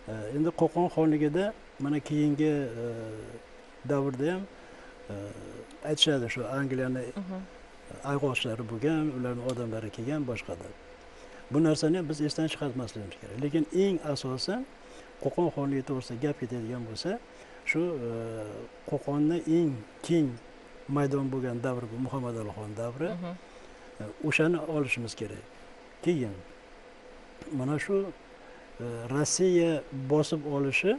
E, endi qo'qon xonligida mana keyingi e, davrda ham e, aytishadi shu angliyani ayg'oqchilari bo'lgan ularni odamlari kelgan boshqalar. Bu narsani ham biz esdan chiqarmasligimiz kerak. Lekin eng asosan qo'qon xonligi to'g'risida gap ketadigan bo'lsa shu e, qo'qonni eng keng maydon bo'lgan davri bu muhammad alixon davri. E, o'shani olishimiz kerak. Keyin mana shu e, rossiya bosib olishi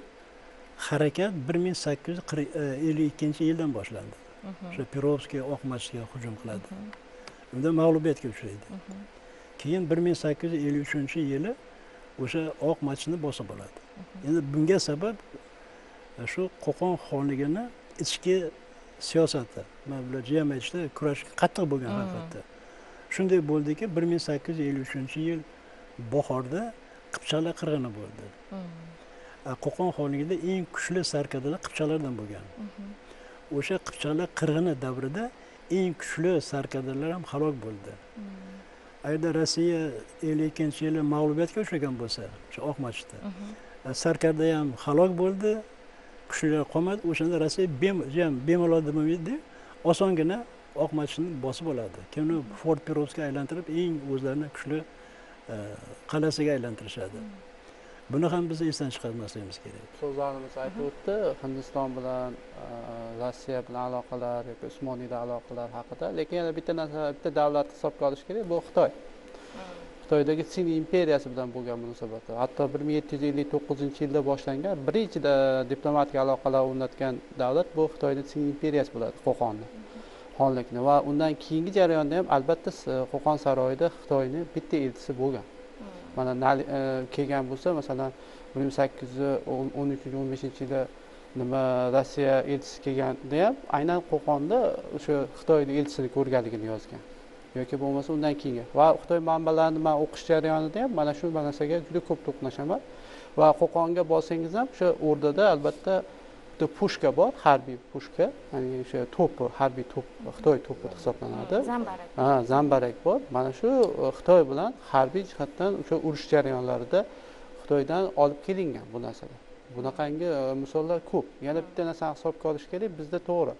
harakat bir ming sakkiz yuz qirq ellik ikkinchi yildan boshlandi. O'sha perovskiy oqmachga hujum qiladi. Unda mag'lubiyatga uchraydi. Keyin bir ming sakkiz yuz ellik uchinchi yili o'sha oq machni bosib oladi. Endi bunga sabab e, shu qo'qon xonligini ichki siyosati. Mana bular jiyam aytishdi kurash qattiq bo'lgan haqiqatda. Shunday bo'ldiki bir ming sakkiz yuz ellik uchinchi yil bahorda qipchaqlar qirg'ini bo'ldi. A, qo'qon xonligida eng kuchli sarkardalar qipchaqlardan bo'lgan. O'sha qipchaqlar qirg'ini davrida eng kuchli sarkardalar ham halok bo'ldi. Agar rossiya ellik ikkinchi yili mag'lubiyatga uchragan bo'lsa o'sha oq machitda sarkarda ham halok bo'ldi kuchlilar qolmadi o'shanda rossiya bem- bemalol demaydi osongina oq machitni bosib oladi. Keyin uni fort perovskiy aylantirib eng o'zlarini kuchli e, qal'asiga aylantirishadi. Buni ham biz esdan chiqarmasligimiz kerak. So'zlarimiz aytib o'tdi hindiston bilan e, rossiya bilan aloqalar yoki usmoniyda aloqalar haqida lekin yana bitta narsa bitta davlatni hisobga olish kerak bu xitoy. Xitoydagi sin imperiyasi bilan bo'lgan munosabati hatto bir ming yetti yuz ellik to'qqizinchi yilda boshlangan birinchi e, diplomatik aloqalar o'rnatgan davlat bu xitoyni sin imperiyasi bo'ladi qo'qonni xonlikni. Va undan keyingi jarayonda ham albatta e, qo'qon saroyida xitoyni bitta elchisi bo'lgan. Mana e, kelgan bo'lsa masalan bir ming sakkiz yuz o'n o'n uchinchi o'n beshinchi yilda nima rossiya elchisi kelganda ham aynan qo'qonda o'sha xitoyni elchisini ko'rganligini yozgan. Yoki bo'lmasa undan keyingi. Va xitoy manbalarini man o'qish jarayonida ham mana shu narsaga juda ko'p to'qnashaman. Va qo'qonga borsangiz ham o'sha o'rdada albatta bitta pushka bor harbiy pushka. Ya'ni o'sha to'pi harbiy to'p xitoy to'pi hisoblanadi. Zambarak. Ha zambarak bor. Mana shu e, xitoy bilan harbiy jihatdan o'sha urush jarayonlarida xitoydan olib kelingan bu narsalar. Bunaqangi e, misollar ko'p. Yana bitta narsani hisobga olish kerak bizda to'g'ri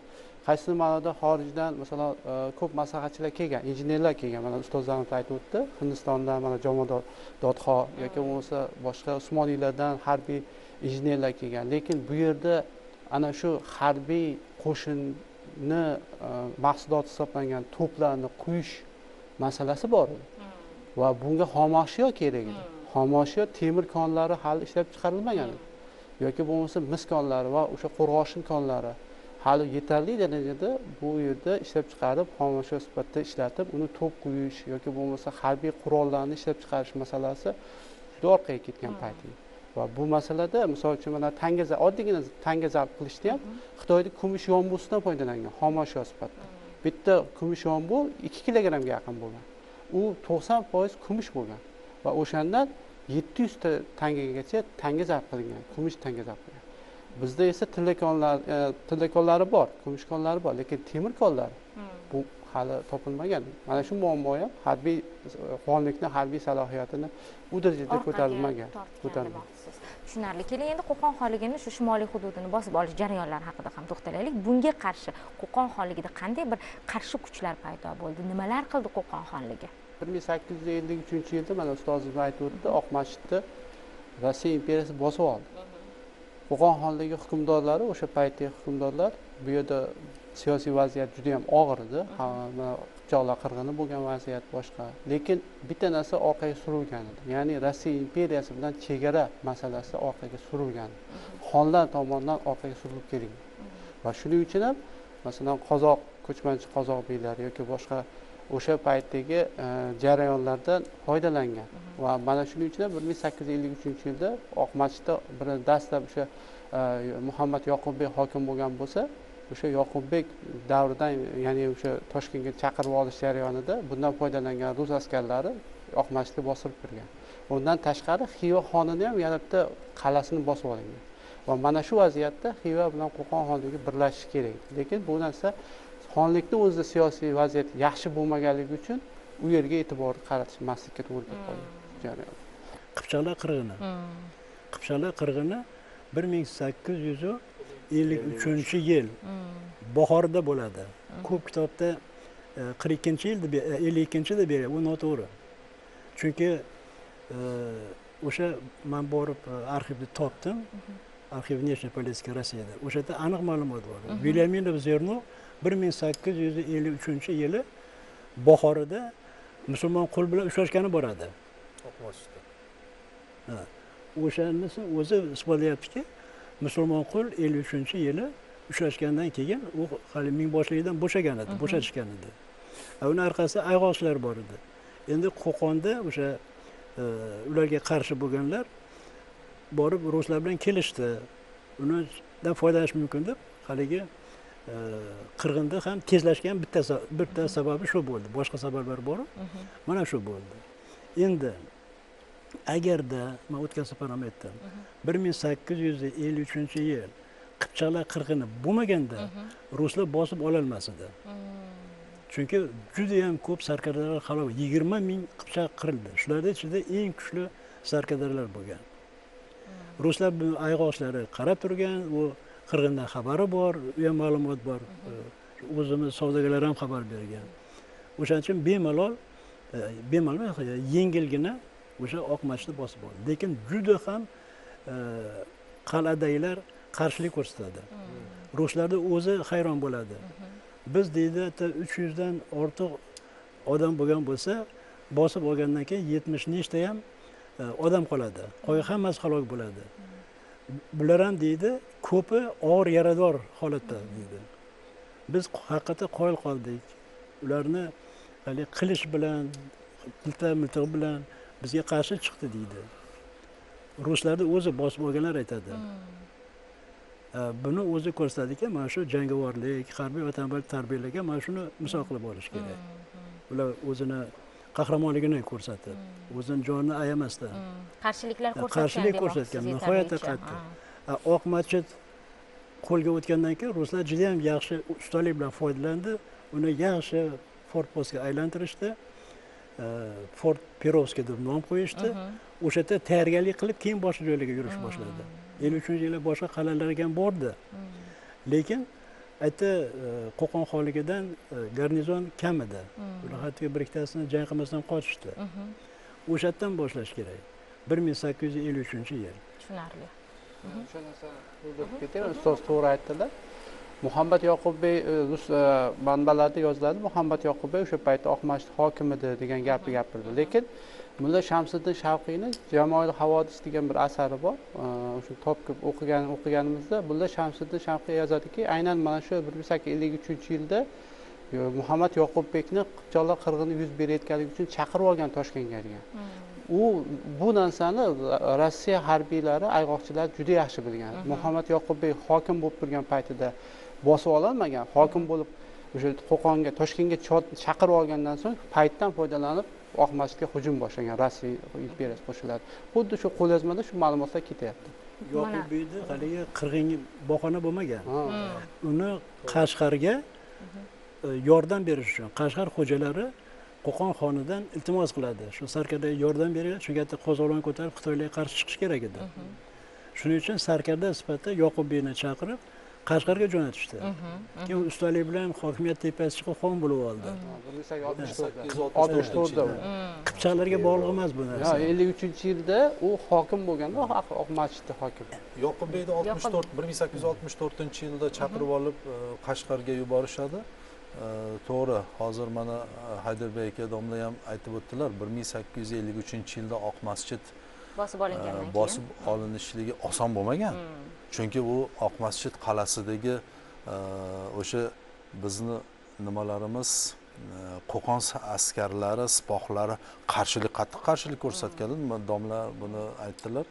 qaysi ma'noda xorijdan masalan e, ko'p maslahatchilar kelgan injenerlar kelgan mana ustozlarimiz aytib o'tdi hindistondan mana jomodod dodxo yoki bo'lmasa boshqa usmoniylardan harbiy injenerlar kelgan. Lekin bu yerda ana shu harbiy qo'shinni e, mahsuloti hisoblangan to'plarni quyish masalasi bor. Edi va bunga xomashyo kerak edi. Xomashyo temir konlari hali ishlab chiqarilmagan. Edi yoki bo'lmasa mis konlari va o'sha qo'rg'oshin konlari hali yetarli darajada bu yerda ishlab chiqarib xomashyo sifatida ishlatib uni to'p quyish yoki bo'lmasa harbiy qurollarni ishlab chiqarish masalasi juda orqaga ketgan payt va bu masalada misol uchun mana tanga oddiygina tanga zarb qilishda ham xitoyda kumush yombusidan foydalangan xomashyo sifatida. Bitta kumush yombu ikki kilogrammga yaqin bo'lgan. U to'qson foiz kumush bo'lgan va o'shandan yetti yuzta tangagacha tanga zarb qilingan kumush tanga zarb qilingan bizda esa tillakonlar e, tillakonlari bor kumush konlari bor lekin temir konlari bu hali topilmagan. Mana shu muammo ham harbiy xonlikni harbiy salohiyatini u darajada ko'tarilmagan demoqchisiz tushunarli. Keling endi qo'qon xonligini shu shimoliy hududini bosib olish jarayonlari haqida ham to'xtalaylik. Bunga qarshi qo'qon xonligida qanday bir qarshi kuchlar paydo bo'ldi? Nimalar qildi qo'qon xonligi bir ming sakkiz yuz ellik uchinchi yilda mana ustozimiz aytib o'tdi oq masjidni rossiya imperiyasi bosib oldi qo'qon xonligi hukmdorlari o'sha paytdagi hukmdorlar bu yerda siyosiy vaziyat juda yam og'ir edi. Qipchoqlar qirg'ini bo'lgan vaziyat boshqa. Lekin bitta narsa orqaga surilgan edi. Ya'ni rossiya imperiyasi bilan chegara masalasi orqaga surilgan. Xonlar tomonidan orqaga surilib kelingan va shuning uchun ham masalan qozoq ko'chmanchi qozoq beylari yoki boshqa o'sha paytdagi e, jarayonlardan foydalangan. Va mana shuning uchun bir ming sakkiz yuz ellik uchinchi yilda oq masjidda bir dastlab o'sha e, muhammad yoqubbek hokim bo'lgan bo'lsa o'sha yoqubbek davridan ya'ni o'sha toshkentga chaqirib olish jarayonida bundan foydalangan rus askarlari oq masjidga bostirib kirgan. Undan tashqari xiva xonini ham yana bitta qal'asini bosib olingan. Va mana shu vaziyatda xiva bilan qo'qon xonligi birlashishi kerak. Lekin bu narsa xonlikni o'zida siyosiy vaziyat yaxshi bo'lmaganligi uchun u yerga e'tibor qaratmaslikka to'g'ri kelib qolgan jarayon qipchoqlar qirg'ini. Qipchoqlar qirg'ini bir ming sakkiz yuz ellik uchinchi yil bahorda bo'ladi. Ko'p kitobda e, qirq ikkinchi yilda be- e, ellik ikkinchida beradi bu noto'g'ri. Chunki e, o'sha man borib arxivni topdim. Arxiv внешней политики rossiyada. O'sha yerda aniq ma'lumot bor vilyaminov zernov bir ming sakkiz yuz ellik uchinchi yili bahorida musulmon qul bilan uchrashgani boradi. O'shanisi o'zi isbotlayaptiki musulmon qul ellik uchinchi yili uchrashgandan keyin u hali mingboshligidan bo'shagan edi bo'shatishgan edi. Uni orqasida ayg'oqchilar bor edi. Endi qo'qonda o'sha e, ularga qarshi bo'lganlar borib ruslar bilan kelishdi. Undan foydalanish mumkin deb haligi qirg'inda ham tezlashgan bitta bitta sababi shu bo'ldi. Boshqa sabablar boru? Mana shu bo'ldi. Endi agarda man o'tgan safar ham aytdim. Bir ming sakkiz yuz ellik uchinchi yil qipchoqlar qirg'ini bo'lmaganda ruslar bosib ololmas edi chunki judayam ko'p sarkardalar halok yigirma ming qipchoq qirildi shularni ichida eng kuchli sarkardalar bo'lgan. Ruslar bu ayg'oqchilari qarab turgan u qirg'indan xabari bor u ham ma'lumot bor. O'zimiz savdogarlar ham xabar bergan. O'shaning uchun bemalol e, bemalol yengilgina o'sha oq masjidni bosib oldi. Lekin juda ham e, qal'adagilar qarshilik ko'rsatadi. Ruslarni o'zi hayron bo'ladi. Biz deydi uch yuzdan ortiq odam bo'lgan bo'lsa bosib olgandan keyin yetmish nechta ham e, odam qoladi. Qolgan hammasi halok bo'ladi bular ham deydi ko'pi og'ir yarador holatda deydi. Biz haqiqatda qoyil qoldik. Ularni haligi qilich bilan pilta miltig'i bilan bizga qarshi chiqdi deydi. Ruslarni o'zi bosib olganlar aytadi. E, buni o'zi ko'rsatadiki mana shu jangovorlik harbiy vatanparvarlik tarbiyalarga mana shuni misol qilib olish kerak. ular o'zini qahramonligini ko'rsatib o'zini jonini ayamasdan qarshiliklar Ya, ko'rsatgan qarshilik ko'rsatgan, nihoyatda qattiq. Ha. A, oq masjid qo'lga o'tgandan keyin ruslar juda yam yaxshi ustalik bilan foydalandi. Uni yaxshi fortpostga aylantirishdi. E, fort perovskiy deb nom qo'yishdi. O'sha yerda tayyorgarlik qilib keyin boshqa joylarga yurish boshladi. Ellik uchinchi yili boshqa qal'alarga ham bordi. Lekin aytdi e, qo'qon xonligidan e, garnizon kam edi ular hattoki bir ikkitasini jang qilmasdan qochishdi. O'sha yerdan boshlash kerak. bir ming sakkiz yuz ellik uchinchi yil. Tushunarli. O'sha narsa ketaman ustoz to'g'ri aytdilar. Muhammad yoqubbek e, rus manbalarda yoziladi. Muhammad yoqubbek o'sha paytda oq masjid hokimi edi degan gapni gapirdi. Lekin mulla shamsiddin shavqiyni jamoil havodis degan bir asari bor. O'sha topib o'qigan o'qiganimizda mulla shamsiddin shavqiy yozadiki aynan mana shu bir ming sakkiz yuz ellik uchinchi yilda e, muhammad yoqubbekni qibchoqlar qirg'ini yuz berayotganligi uchun chaqirib olgan toshkentga degan u bu narsani rossiya harbiylari ayg'oqchilar juda yaxshi bilgan. Muhammad yoqubbek hokim bo'lib turgan paytida bosib ololmagan hokim bo'lib o'sha qo'qonga toshkentga chaqirib olgandan so'ng paytdan foydalanib oq masjidga hujum boshlagan rossiya imperiyasi qo'shinlari xuddi shu qo'lyozmada shu ma'lumotlar ketyapti. Yoqubbekni haligi qirg'inga bahona bo'lmagan. Uni qashqarga e, yordam berish uchun qashqar xo'jalari qo'qon xonidan iltimos qiladi. Shu sarkardaga yordam beringlar chunki yerda qo'zg'olon ko'tarib xitoylarga qarshi chiqish kerak edi. Shuning uchun sarkarda sifatida yoqubbekni chaqirib qashqarga jo'natishdi. Keyin ustalik bilan hokimiyat tepasi chiqib xon bo'lib oldi. Oltmish to'rtda. 1864 oltmish to'rtda u. qipchoqlarga bog'liq emas bu narsa. Ellik uchinchi yilda u hokim bo'lganda oq masjidni hokimi yoqubbekni oltmish to'rt bir ming sakkiz yuz oltmiz to'rtinchi yilda chaqirib olib e, qashqarga yuborishadi. E, to'g'ri hozir mana e, haydarbek aka domla ham aytib o'tdilar bir ming sakkiz yuz ellik uchinchi yilda oq masjid bosib olingandan keyin. bosib olinishligi oson bo'lmagan chunki u oq masjid qal'asidagi e, o'sha bizni nimalarimiz e, qo'qon askarlari sipohlari qarshilik qattiq qarshilik ko'rsatgan domla buni aytdilar.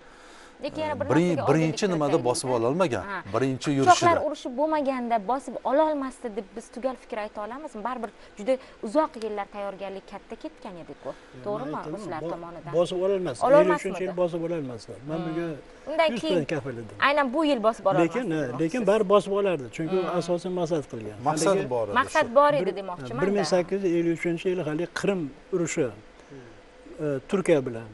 Lekin yana bir birinchi nimada bosib ololmagan birinchi yurishida. Urushi bo'lmaganda bosib ololmasdi deb biz tugal fikr ayta olamizmi? Baribir juda uzoq yillar tayyorgarlik katta ketgan edi-ku to'g'rimi? ruslar tomonidan. bosib ololmasdi. Ellik uchinchi yil bosib ololmasdi. Man bunga undan keyin foiz kafil edim aynan bu yil bosib lekin ololmasdi ha, lekin baribir bosib olardi. Chunki u asosan maqsad qilgan. Maqsad bor edi maqsad bor edi demoqchiman bir ming sakkiz yuz ellik uchinchi yil haligi qrim urushi e, turkiya bilan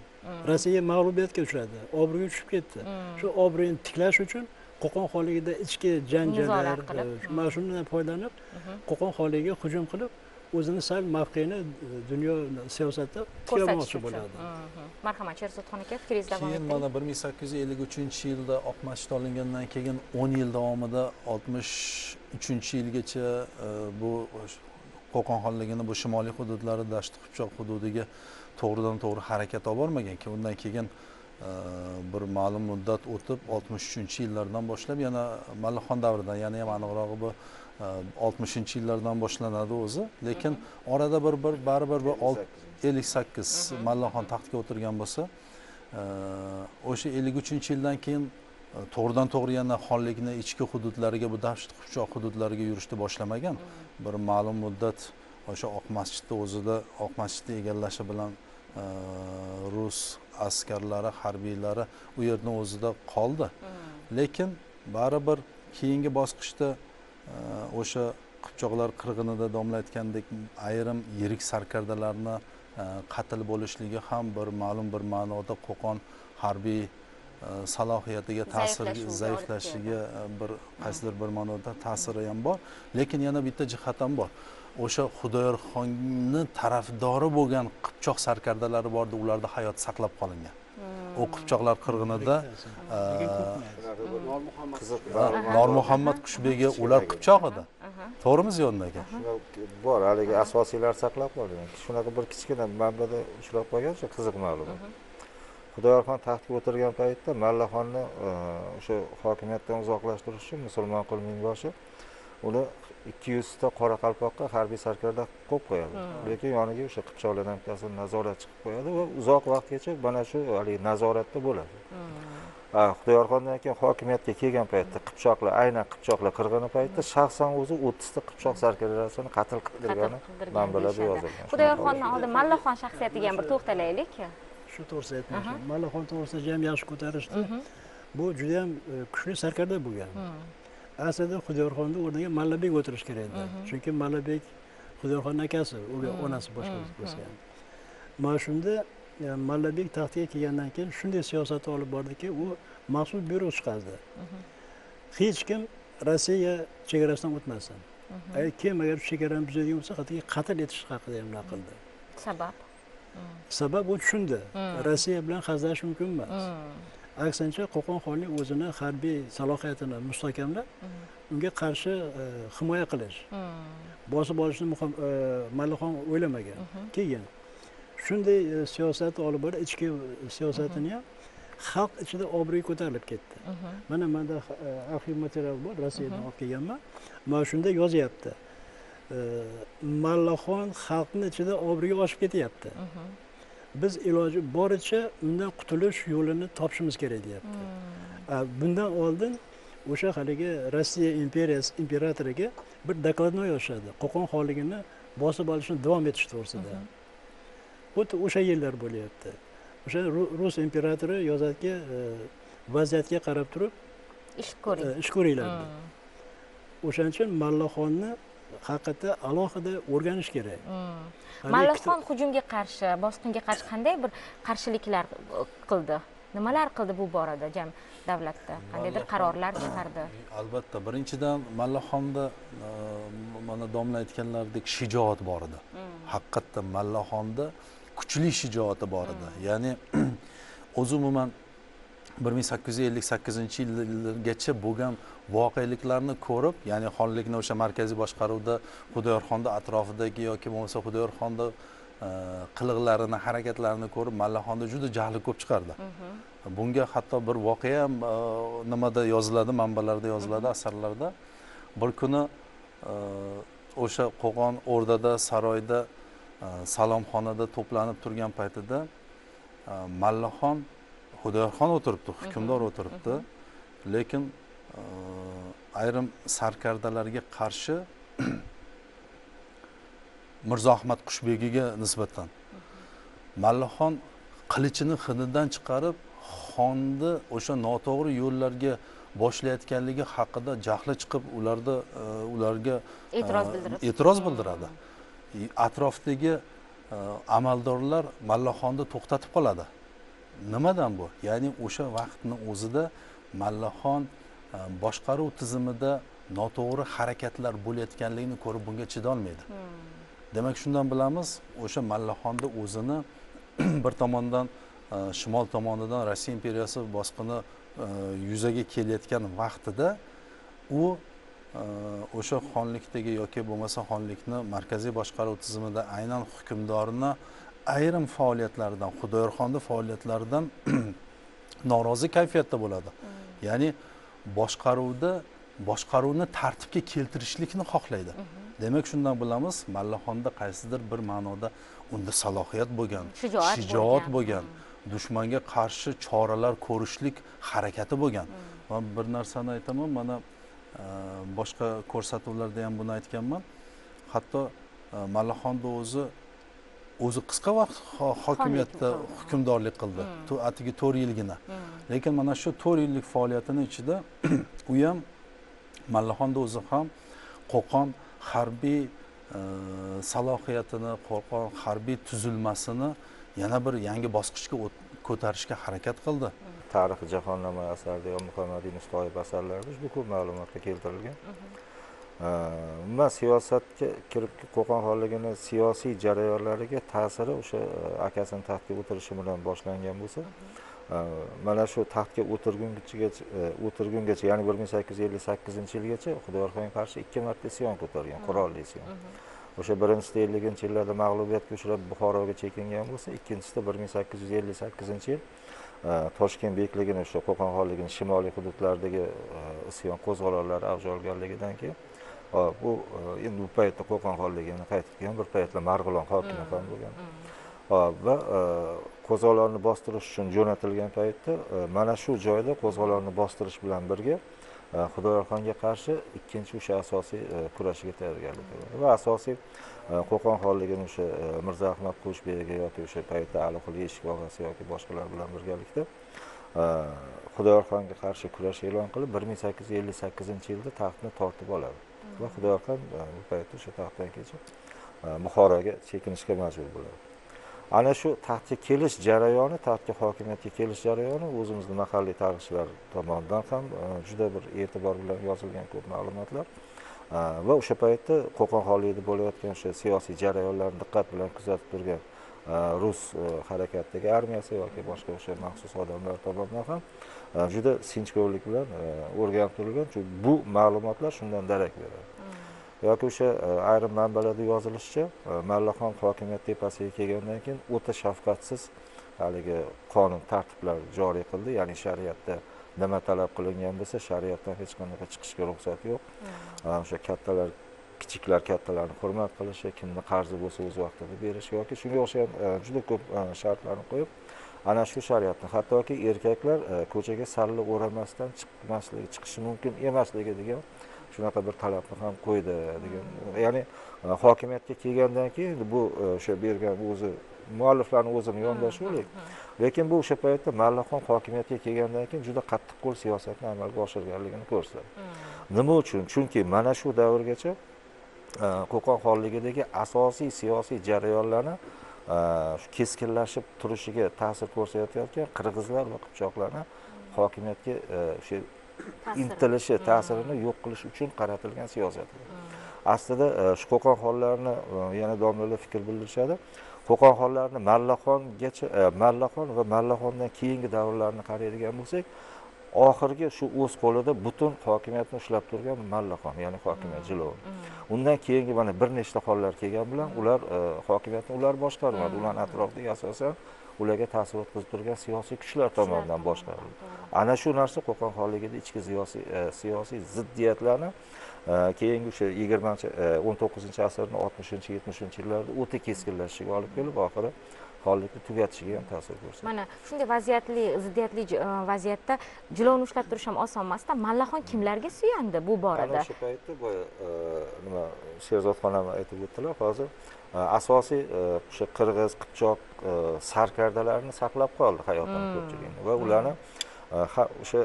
rossiya mag'lubiyatga uchradi. Obro'ga tushib ketdi. Shu obro'ni tiklash uchun qo'qon xonligida ichki janjallar e, mana shundan foydalanib qo'qon xonligiga hujum qilib o'zini sal mavqeini e, dunyo siyosatida tiklamoqchi bo'ladi. Mhm. marhamat sherzodxon aka fikringizni davom keyin ettiring. mana bir ming sakkiz yuz ellik uchinchi yilda oq masjid olingandan keyin o'n yil davomida oltmish uchinchi yilgacha e, bu qo'qon xonligini bu shimoliy hududlari dashti qipchoq hududiga to'g'ridan to'g'ri harakat olib bormagan keyin undan keyin e, bir ma'lum muddat o'tib oltmish uchinchi yillardan boshlab yana mallixon davridan yana ham aniqrog'i bu e, oltmishinchi yillardan boshlanadi o'zi. Lekin orada bir bir baribir bir ellik sakkiz mallixon taxtga o'tirgan bo'lsa e, o'sha ellik uchinchi yildan keyin e, to'g'ridan to'g'ri yana xonlikni ichki hududlariga bu dasht qipchoq hududlariga yurishni boshlamagan. Bir ma'lum muddat o'sha oq masjidni o'zida oq masjidni egallashi bilan rus askarlari harbiylari u yerni o'zida qoldi. Lekin baribir keyingi bosqichda e, o'sha qipchoqlar qirg'inida domla aytgandek ayrim yirik sarkardalarni e, qatl bo'lishligi ham bir ma'lum bir ma'noda qo'qon harbiy e, salohiyatiga ta'sir zaiflashishiga bir qaysidir bir ma'noda ta'siri ham bor. Lekin yana bitta jihat ham bor o'sha xudoyorxonni tarafdori bo'lgan qipchoq sarkardalari bor edi ularni hayoti saqlab qolingan. U qipchoqlar qirg'inida e, qiziq normuhammad qushbegi ular qipchoq edi. To'g'rimi ziyodin aka bor haligi asosiylar saqlab qolgan. Shunaqa bir kichkina manbada ushlab qolgan o'sha qiziq ma'lumot xudoyorxon taxtga o'tirgan paytda mallaxonni e, o'sha hokimiyatdan uzoqlashtirish uchun musulmon qul mingboshi uni ikki yuzta qoraqalpoqqa harbiy sarkarda qo'yib qo'yadi. Lekin yoniga o'sha qipchoqlardan bittasini nazoratchi qilib qo'yadi va uzoq vaqtgacha mana shu haligi nazoratda bo'ladi. Xudoyorxondan keyin hokimiyatga kelgan paytda qipchoqlar aynan qipchoqlar qirg'ini paytida shaxsan o'zi o'ttizta qipchoq sarkarasini qatl qildirgani manbalarda yozilgan xudoyorxondan oldin mallaxon shaxsiyatiga ham bir to'xtalaylik. Shu to'g'risida aytmoqchi mallaxon to'g'risida ham yaxshi ko'tarishdi. Bu juda yam e, kuchli sarkarda bo'lgan aslida xudoyorxonni o'rniga mallabek o'tirishi kerak edi. Chunki mallabek xudoyorxonni akasi o'gay onasi boshqa bo'lgan mana shunda e, mallabek taxtga kelgandan keyin shunday siyosat olib bordiki u maxsus byuro chiqardi. Hech kim rossiya chegarasidan o'tmasin. Agar kim agar chegarani buzadigan bo'lsa hattoki qatl etish haqida ham nima qildi. Sabab? Sabab u tushundi. Rossiya bilan hazillanish mumkin emas aksincha qo'qon xonlik o'zini harbiy salohiyatini mustahkamlab unga qarshi e, himoya qilish. Bosib olishni e, mallixon o'ylamagan. Keyin shunday e, siyosat olib borib ichki siyosatini ham xalq ichida obro'yi ko'tarilib ketdi. Mana manda arxiv material bor rossiyadan olib kelganman. Mana shunda yozyapti. Mallaxon xalqni ichida obro'yi oshib ketyapti biz iloji boricha undan qutulish yo'lini topishimiz kerak deyapti. A, bundan oldin o'sha haligi rossiya imperiyasi imperatoriga bir dokladnoy yozishadi. Qo'qon xonligini bosib olishni davom etish to'g'risida. Xuddi o'sha yillar bo'lyapti. O'sha Ru- rus imperatori yozadiki e, vaziyatga qarab turib ish ko'ring. e, ish ko'ringlar. Deb o'shaning uchun mallaxonni haqiqatda alohida o'rganish kerak. Haligi mallaxon hujumga qarshi bosqinga qarshi qanday bir qarshiliklar qildi? Nimalar qildi bu borada jam davlatda? Qandaydir qarorlar chiqardi? Albatta birinchidan mallaxonda e, mana domla aytganlaridek shijoat bor edi haqiqatdan mallaxonda kuchli shijoati bor edi ya'ni o'zi umuman bir ming sakkiz yuz ellik sakkizinchi yilgacha bo'lgan voqeliklarni ko'rib ya'ni xonlikni o'sha markaziy boshqaruvda xudoyorxonni atrofidagi yoki bo'lmasa xudoyorxonni e, qiliqlarini harakatlarini ko'rib mallaxonni juda jahli ko'p chiqardi. Bunga hatto bir voqea ham e, nimada yoziladi manbalarda yoziladi asarlarda. Bir kuni e, o'sha qo'qon o'rdada saroyda salomxonada to'planib turgan paytida mallaxon xudoyorxon o'tiribdi hukmdor o'tiribdi. Lekin e, ayrim sarkardalarga qarshi mirzo ahmad qushbegiga nisbatan mallaxon qilichini hinidan chiqarib xonni o'sha noto'g'ri yo'llarga boshlayotganligi haqida jahli chiqib ularda e, ularga e, E'tiroz bildirib. e'tiroz bildiradi. Atrofdagi amaldorlar mallaxonni to'xtatib qoladi nimadan bu? Ya'ni o'sha vaqtni o'zida mallaxon e, boshqaruv tizimida noto'g'ri harakatlar bo'layotganligini ko'rib bunga chidolmaydi. Demak shundan bilamiz o'sha mallaxonni o'zini bir tomondan e, shimol tomonidan rossiya imperiyasi bosqini e, yuzaga kelayotgan vaqtida u o'sha xonlikdagi yoki bo'lmasa xonlikni markaziy boshqaruv tizimida aynan hukmdorni ayrim faoliyatlaridan xudoyorxonni faoliyatlaridan norozi kayfiyatda bo'ladi. Ya'ni boshqaruvda boshqaruvni tartibga keltirishlikni xohlaydi. Demak shundan bilamiz mallaxonda qaysidir bir ma'noda unda salohiyat bo'lgan Shijoat bo'lgan. bo'lgan dushmanga qarshi choralar ko'rishlik harakati bo'lgan. Man bir narsani aytaman mana e, boshqa ko'rsatuvlarda ham buni aytganman. Hatto e, mallaxonni o'zi o'zi qisqa vaqt ho- hokimiyatda hukmdorlik qildi. To- atigi to'rt yilgina. Lekin mana shu to'rt yillik faoliyatini ichida u ham mallaxonni o'zi ham qo'qon harbiy e, salohiyatini qo'qon harbiy tuzilmasini yana bir yangi bosqichga o't- ko'tarishga harakat qildi. Tarixi jahonnama asarida yo muhammadiy mustoyib asarlarida ushbu ko'p ma'lumotlar keltirilgan umuman siyosatga kirib qo'qon xonligini siyosiy jarayonlariga ta'siri o'sha e, akasini taxtga o'tirishi bilan boshlangan bo'lsa e, mana shu taxtga o'tirgungacha o'tirgungacha ya'ni bir ming sakkiz yuz ellik sakkizinchi yilgacha xudoyorxonga qarshi ikki marta isyon ko'targan qurolli isyon. O'sha birinchisida elliginchi yillarda mag'lubiyatga uchrab buxoroga chekingan bo'lsa ikkinchisida bir ming sakkiz yuz ellik sakkizinchi yil e, toshkent bekligini o'sha qo'qon xonligini shimoliy hududlaridagi e, isyon qo'zg'olonlari avj olganligidan keyin e, bu e, endi bu paytda qo'qon xonligini qaytib kelgan bir paytlar marg'ilon hokimi ham bo'lgan. Hop, va e, qo'zg'olonni bostirish uchun jo'natilgan paytda e, mana shu joyda qo'zg'olonni bostirish bilan birga xudoyorxonga qarshi ikkinchi o'sha asosiy kurashiga tayyorgarlik ko'rdi va asosiy qo'qon xonligini o'sha mirzo ahmad qushbegi yoki o'sha paytda aliquli eshik og'asi yoki boshqalar bilan birgalikda xudoyorxonga qarshi kurash e'lon qilib bir ming sakkiz yuz ellik sakkizinchi yilda taxtni tortib oladi va xudoyorxon e, bu paytda o'sha taxtdan kechib buxoroga chekinishga majbur bo'ladi. Ana shu taxtga kelish jarayoni taxtga hokimiyatga kelish jarayoni o'zimizni mahalliy tarixchilar tomonidan ham e, juda bir e'tibor bilan yozilgan ko'p ma'lumotlar. E, va o'sha paytda qo'qon xonligida bo'layotgan o'sha siyosiy jarayonlarni diqqat bilan kuzatib turgan rus e, harakatdagi armiyasi yoki boshqa o'sha maxsus odamlar tomonidan ham e, juda sinchkovlik bilan e, o'rganib turilgan chunki bu ma'lumotlar shundan darak beradi. Yoki o'sha ayrim manbalarda yozilishicha mallaxon hokimiyat tepasiga kelgandan keyin o'ta shafqatsiz haligi qonun tartiblar joriy qildi. Ya'ni shariatda nima talab qilingan bo'lsa shariatdan hech qanaqa chiqishga ruxsat yo'q. O'sha kattalar kichiklar kattalarni hurmat qilishi kimni qarzi bo'lsa o'z vaqtida berish yoki shunga o'xshagan juda ko'p shartlarni qo'yib ana shu shariatni hattoki erkaklar ko'chaga salla o'ramasdan chiqmasligi chiqishi mumkin emasligi degan shunaqa bir talabni ham qo'ydi degan. Ya'ni hokimiyatga kelgandan keyin bu o'sha bergan o'zi mualliflarni o'zini yondashuvi lekin bu o'sha paytda mallaxon hokimiyatga kelgandan keyin juda qattiqqo'l siyosatni amalga oshirganligini ko'rsatadi nima uchun? Chunki mana shu davrgacha qo'qon xonligidagi asosiy siyosiy jarayonlarni shu keskinlashib turishiga ta'sir ko'rsatayotgan qirg'izlar va qipchoqlarni hokimiyatga o'sha intilishi ta'sirini yo'q qilish uchun qaratilgan siyosat. Aslida shu qo'qon xonlarini yana domlalar fikr bildirishadi. Qo'qon xonlarini mallaxongacha mallaxon va mallaxondan keyingi davrlarni qaraydigan bo'lsak oxirgi shu o'z qo'lida butun hokimiyatni ushlab turgan mallaxon ya'ni hokimiyat jilovi undan keyingi mana bir nechta xonlar kelgani bilan ular hokimiyatni ular boshqarmadi. Ularni atrofidagi asosan ularga ta'sir o'tkazib turgan siyosiy kuchlar tomonidan boshqarildi. ana shu narsa qo'qon xonligida ichki siyosiy siyosiy ziddiyatlarni keyingi o'sha yigirmanchi o'n to'qqizinchi asrni oltmishinchi yetmishinchi yillarda o'ta keskinlashishiga olib kelib oxiri xonlikni tugatishiga ham ta'sir ko'rsatdi. Mana shunday vaziyatli ziddiyatli vaziyatda jilovni ushlab turish ham oson emasda. Mallaxon kimlarga suyandi bu borada? Ana o'sha paytda boya nima sherzodxon ham aytib o'tdilar hozir asosiy o'sha qirg'iz qipchoq sarkardalarni saqlab qoldi hayotini ko'pchiligini. Va ularni o'sha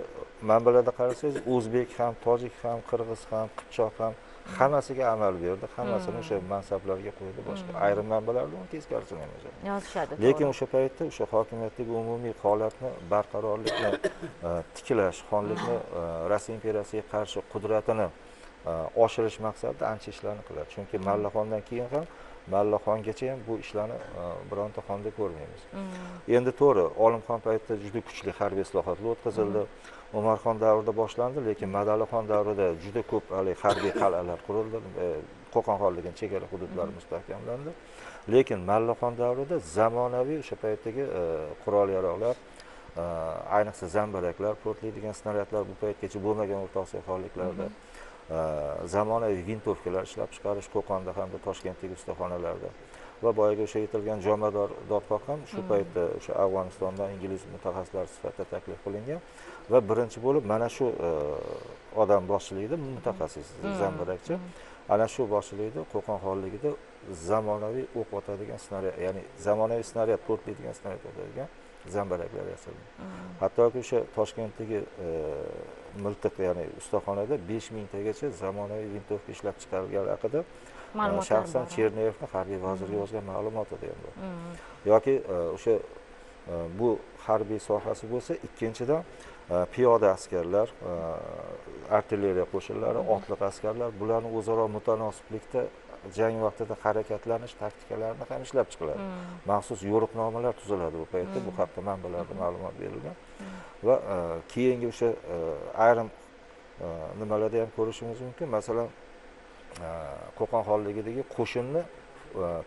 manbalarda qarasangiz o'zbek ham tojik ham qirg'iz ham qipchoq ham hammasiga amal berdi hammasini o'sha mansablarga qo'ydi boshqa ayrim manbalarda teskarisini yozadi yozishadi lekin o'sha paytda o'sha hokimiyatdagi umumiy holatni barqarorlikni tiklash xonlikni rossiya imperiyasiga qarshi qudratini oshirish maqsadida ancha ishlarni qiladi. Chunki mallaxondan keyin ham mallaxongacha ham bu ishlarni bironta xonda ko'rmaymiz. Endi to'g'ri olimxon paytida juda kuchli harbiy islohotlar o'tkazildi umarxon davrida boshlandi lekin madalixon davrida juda ko'p haligi harbiy qal'alar qurildi. Qo'qon xonligini chegara hududlari mustahkamlandi. Lekin mallaxon davrida zamonaviy o'sha paytdagi qurol yarog'lar ayniqsa zambaraklar portlaydigan snaryadlar bu paytgacha bo'lmagan o'rta osiyo xonliklarida zamonaviy vintovkalar ishlab chiqarish qo'qonda hamda toshkentdagi ustaxonalarda va boyagi o'sha aytilgan jomador dodxoh ham shu paytda o'sha afg'onistondan ingliz mutaxassislari sifatida taklif qilingan va birinchi bo'lib mana shu odam boshchiligida mutaxassis zambarakchi ana shu boshchiligida qo'qon xonligida zamonaviy o'q otadigan snaryad ya'ni zamonaviy snaryad portlaydigan snaryad otadigan zambaraklar yasalgan hattoki o'sha toshkentdagi miltiq ya'ni ustaxonada besh mingtagacha zamonaviy vintovka ishlab chiqarilgani haqida shaxsan cherneyevni harbiy vazirga yozgan ma'lumotida ham bor yoki o'sha bu harbiy sohasi bo'lsa ikkinchidan piyoda askarlar artilleriya qo'shinlari otliq askarlar bularni o'zaro mutanosiblikda jang vaqtida harakatlanish taktikalarini ham ishlab chiqiladi. Maxsus yo'riqnomalar tuziladi bu paytda bu haqda manbalarda ma'lumot berilgan. Va keyingi o'sha ayrim nimalarda ham ko'rishimiz mumkin. Masalan qo'qon xonligidagi qo'shinni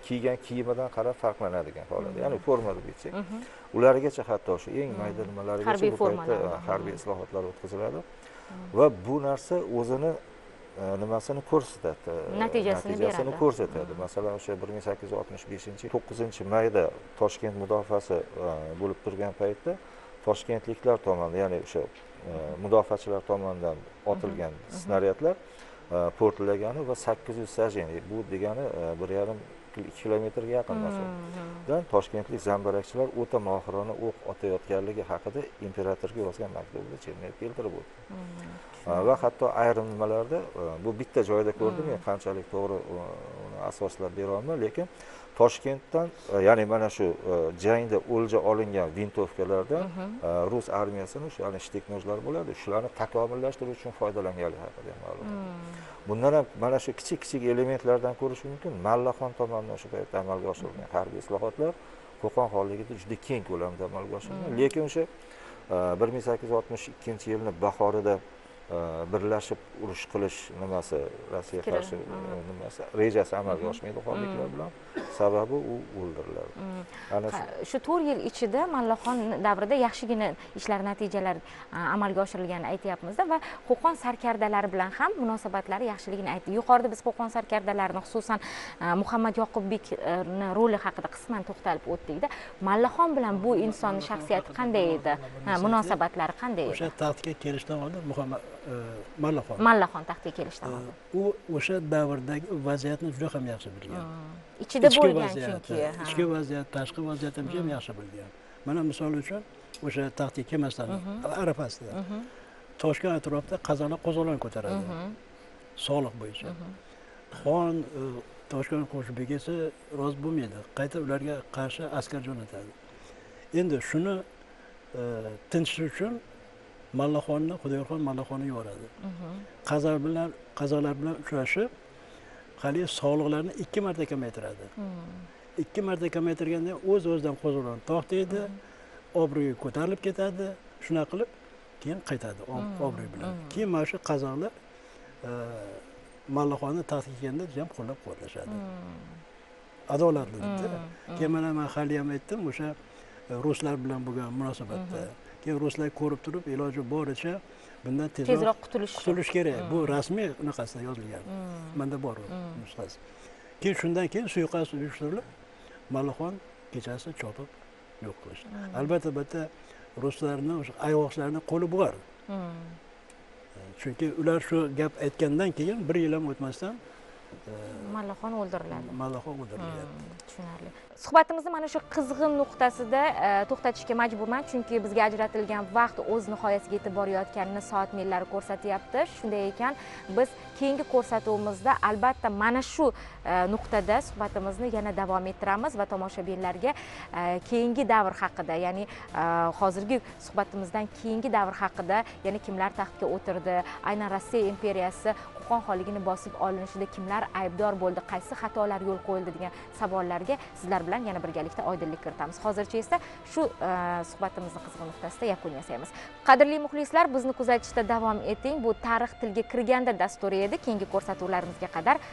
kiygan kiyimidan qarab farqlanadigan holat. Ya'ni forma deb aytsak ulargacha hatto shu eng mayda nimalargacha bu paytda harbiy islohotlar o'tkaziladi. Va bu narsa o'zini nimasini ko'rsatadi? Natijasini beradi. ko'rsatadi. Masalan o'sha bir ming sakkiz yuz oltmish beshinchi to'qqizinchi mayda toshkent mudofaasi bo'lib turgan paytda toshkentliklar tomonidan ya'ni o'sha mudofaachilar tomonidan otilgan snaryadlar portlagani va sakkiz yuz sajin bu degani bir yarim ikki kilometrga yaqin masofadan toshkentlik zambarakchilar o'ta mohirona o'q otayotganligi haqida imperatorga yozgan maktubida chernev keltirib o'tdi. Va hatto ayrim nimalarda bu bitta joyda ko'rdim men qanchalik to'g'ri asoslab berolmayman lekin toshkentdan ya'ni mana shu jangda o'lja olingan vintovkalardan rus armiyasini o'sha shtik nojlar bo'ladi shularni takomillashtirish uchun foydalanganligi haqida ma'lum bundan ham mana shu kichik kichik elementlardan ko'rish mumkin. Mallaxon tomonidan o'sha paytda amalga oshirilgan harbiy islohotlar qo'qon xonligida juda keng ko'lamda amalga oshirilgan lekin o'sha bir ming sakkiz yuz oltmish ikkinchi yilni bahorida e, birlashib urush qilish nimasi rossiyaga Fikri, qarshi e, nimasi rejasi amalga oshmaydi xonliklar bilan. Sababi u o'ldiriladi. Ana shu to'rt yil ichida mallaxon davrida yaxshigina ishlar natijalar a, amalga oshirilganini aytyapmizda va qo'qon sarkardalari bilan ham munosabatlari yaxshiligini aytdi. Yuqorida biz qo'qon sarkardalarini xususan muhammad yoqubbekni roli haqida qisman to'xtalib o'tdikda mallaxon bilan bu insonni shaxsiyati qanday edi? Munosabatlari qanday o'sha edi taxtga kelishdan oldin muhammad mallaxon mallaxon taxtga kelishdan oldin u o'sha davrdagi vaziyatni juda ham yaxshi bilgan ichida bo'lgan vaziyat chunki ichki vaziyat tashqi vaziyatni ham yaxshi bilgan mana misol uchun o'sha taxtga kelmasdan arafasida toshkent atrofida qazoqlar qo'zg'olon ko'taradi soliq bo'yicha xon toshkent qo'shinbegisi rozi bo'lmaydi qayta ularga qarshi askar jo'natadi endi shuni tinchish uchun mallaxonni xudoyorxon mallaxonni yuboradi. Qazo bilan qazolar bilan uchrashib haligi soliqlarni ikki marta kamaytiradi. Ikki marta kamaytirganda o'z o'zidan qo'zg'olon to'xtaydi obro'yi ko'tarilib ketadi. Shunaqa qilib keyin qaytadi ob- obro'y bilan. Keyin mana shu qazoqlar e, mallaxonni taxtga kelganda juda ham qo'llab quvvatlashadi adolatli keyin mana man hali ham aytdim o'sha e, ruslar bilan bo'lgan munosabatda keyin ruslar ko'rib turib iloji boricha bundan tezroq tezroq qutulish qutulish kerak. Bu rasmiy unaqasida yozilgan. Manda bor u nusxasi. Keyin shundan keyin suiqasd uyushtirilib mallaxon kechasi chopib yo'q qilishdi. Albatta bu yerda ruslarni o'sha ayg'oqchilarni qo'li bor chunki ular shu gap aytgandan keyin bir yil ham o'tmasdan mallaxon o'ldiriladi. Mallaxon o'ldirilgan tushunarli. Suhbatimizni mana shu qizg'in nuqtasida e, to'xtatishga majburman chunki bizga ajratilgan vaqt o'z nihoyasiga yetib borayotganini soat millari ko'rsatyapti. Shunday ekan biz keyingi ko'rsatuvimizda albatta mana shu e, nuqtada suhbatimizni yana davom ettiramiz va tomoshabinlarga e, keyingi davr haqida ya'ni hozirgi suhbatimizdan keyingi davr haqida yana kimlar taxtga o'tirdi aynan rossiya imperiyasi qo'qon xonligini bosib olinishida kimlar aybdor bo'ldi qaysi xatolar yo'l qo'yildi degan savollarga sizlar bilan yana birgalikda oydinlik kiritamiz. Hozircha esa shu e, suhbatimizni qizg'in nuqtasida yakun yasaymiz. Qadrli muxlislar bizni kuzatishda davom eting. Bu tarix tilga kirganda dasturi edi. Keyingi ko'rsatuvlarimizga qadar